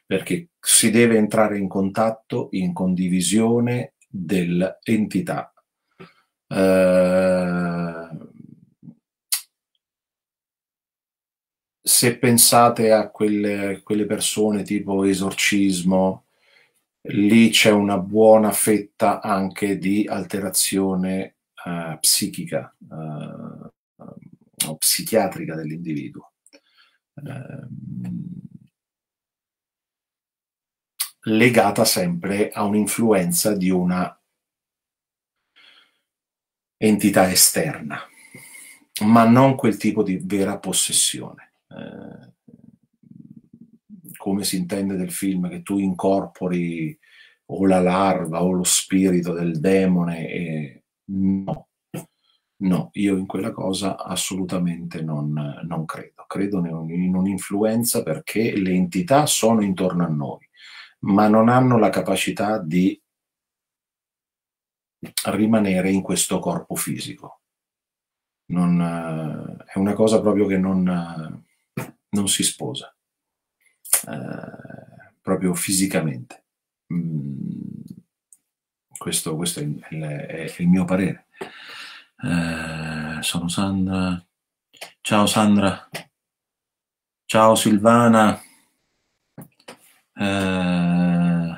perché si deve entrare in contatto, in condivisione dell'entità. Uh, se pensate a quelle, quelle, persone tipo esorcismo, lì c'è una buona fetta anche di alterazione uh, psichica. O psichiatrica dell'individuo. Eh, legata sempre a un'influenza di una entità esterna, ma non quel tipo di vera possessione. Eh, come si intende del film, che tu incorpori o la larva o lo spirito del demone. E... No, no, io in quella cosa assolutamente non, non credo. Credo in un'influenza perché le entità sono intorno a noi, ma non hanno la capacità di rimanere in questo corpo fisico. Non, è una cosa proprio che non, non si sposa, eh, proprio fisicamente. Mm, questo, questo è, il, è, il, mio parere. Eh, sono Sandra. Ciao Sandra. Ciao Silvana. Eh,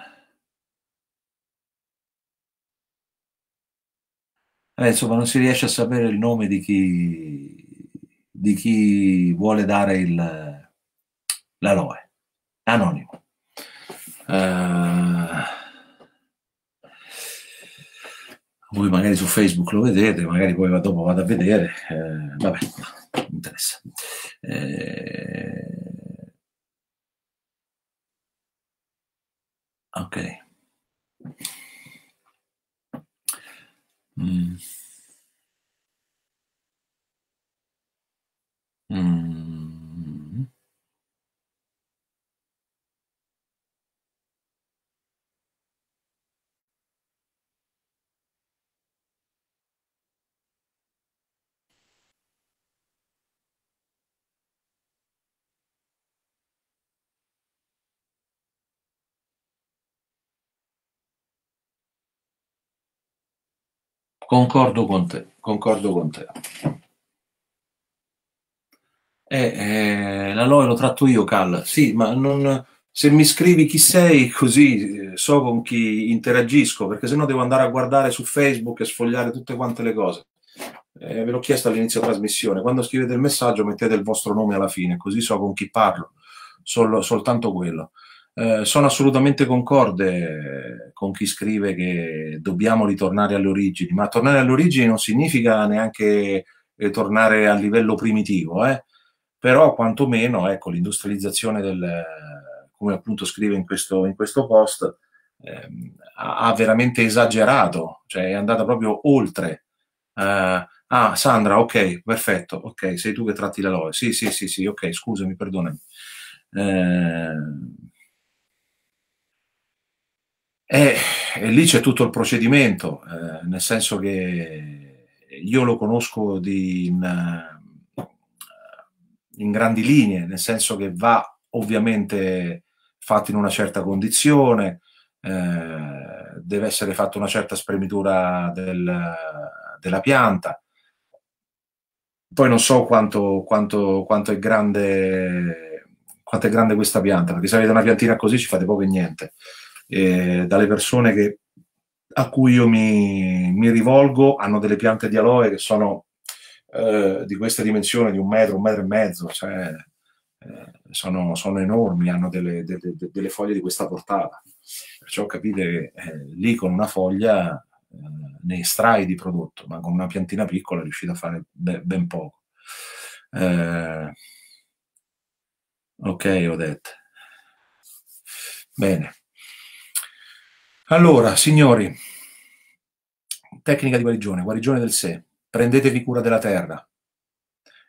eh, insomma, non si riesce a sapere il nome di chi, di chi vuole dare il, l'aloe. Anonimo. Uh, voi magari su Facebook lo vedete, magari poi dopo vado a vedere, eh, vabbè, non interessa. Eh, ok. Mm. Mm. Concordo con te, concordo con te. Eh, eh, l'aloe lo tratto io, Cal. Sì, ma non, se mi scrivi chi sei, così eh, so con chi interagisco, perché sennò devo andare a guardare su Facebook e sfogliare tutte quante le cose. Eh, ve l'ho chiesto all'inizio trasmissione. Quando scrivete il messaggio mettete il vostro nome alla fine, così so con chi parlo. Sol, soltanto quello. Eh, sono assolutamente concorde con chi scrive che dobbiamo ritornare alle origini, ma tornare alle origini non significa neanche eh, tornare al livello primitivo, eh? però quantomeno ecco, l'industrializzazione del, come appunto scrive in questo, in questo post, ehm, ha, veramente esagerato, cioè è andata proprio oltre. Uh, ah, Sandra, ok, perfetto, ok, sei tu che tratti la l'aloe. Sì, sì, sì, sì, ok, scusami, perdonami. Eh, e, e, lì c'è tutto il procedimento, eh, nel senso che io lo conosco di, in, in grandi linee, nel senso che va ovviamente fatto in una certa condizione, eh, deve essere fatta una certa spremitura del, della pianta. Poi non so quanto, quanto, quanto, è grande, quanto, è grande, questa pianta, perché se avete una piantina così ci fate poco e niente. E dalle persone che, a cui io mi, mi rivolgo hanno delle piante di aloe che sono eh, di questa dimensione, di un metro, un metro e mezzo, cioè, eh, sono, sono, enormi, hanno delle, delle, delle, foglie di questa portata. Perciò capite che eh, lì con una foglia eh, ne estrai di prodotto, ma con una piantina piccola è riuscito a fare be- ben poco. Eh, ok, Odette. Bene. Allora, signori, tecnica di guarigione, guarigione del sé prendetevi cura della terra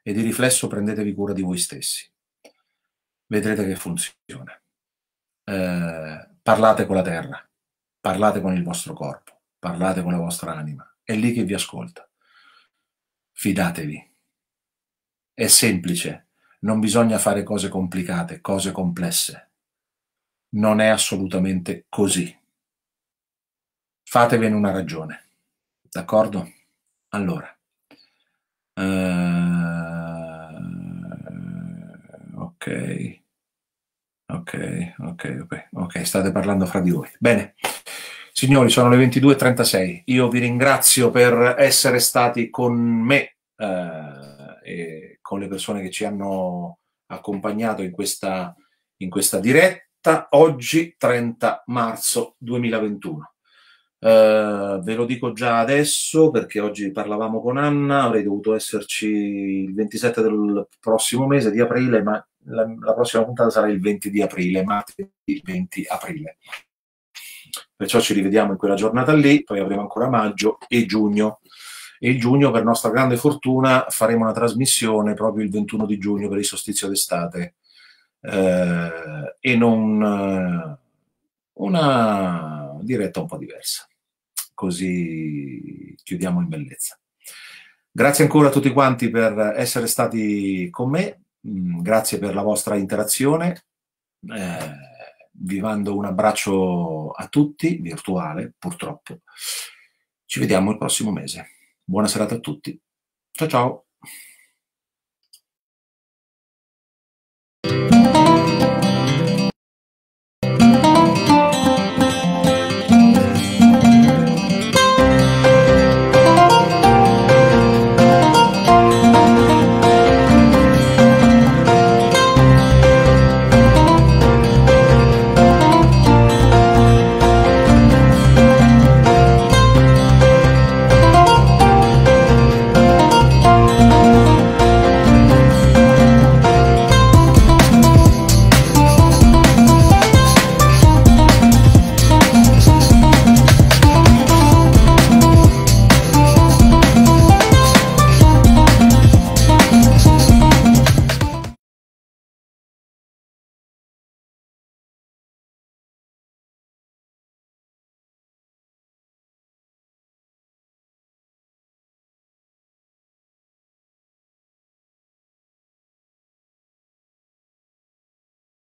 e di riflesso prendetevi cura di voi stessi. Vedrete che funziona. Eh, parlate con la terra, parlate con il vostro corpo, parlate con la vostra anima. È lì che vi ascolta. Fidatevi. È semplice, non bisogna fare cose complicate, cose complesse. Non è assolutamente così. Fatevene una ragione. D'accordo? Allora, uh, ok, ok, ok, ok, state parlando fra di voi. Bene, signori, sono le 22.36. Io vi ringrazio per essere stati con me uh, e con le persone che ci hanno accompagnato in questa, in questa diretta oggi 30 marzo 2021. Uh, ve lo dico già adesso perché oggi parlavamo con Anna, avrei dovuto esserci il 27 del prossimo mese di aprile, ma la, la prossima puntata sarà il 20 di aprile, martedì 20 aprile. Perciò ci rivediamo in quella giornata lì, poi avremo ancora maggio e giugno. E il giugno, per nostra grande fortuna, faremo una trasmissione proprio il 21 di giugno per il solstizio d'estate. Eh, e non eh, una diretta un po' diversa. Così chiudiamo in bellezza. Grazie ancora a tutti quanti per essere stati con me, mm, grazie per la vostra interazione. Eh, vi mando un abbraccio a tutti, virtuale purtroppo. Ci vediamo il prossimo mese. Buona serata a tutti. Ciao ciao.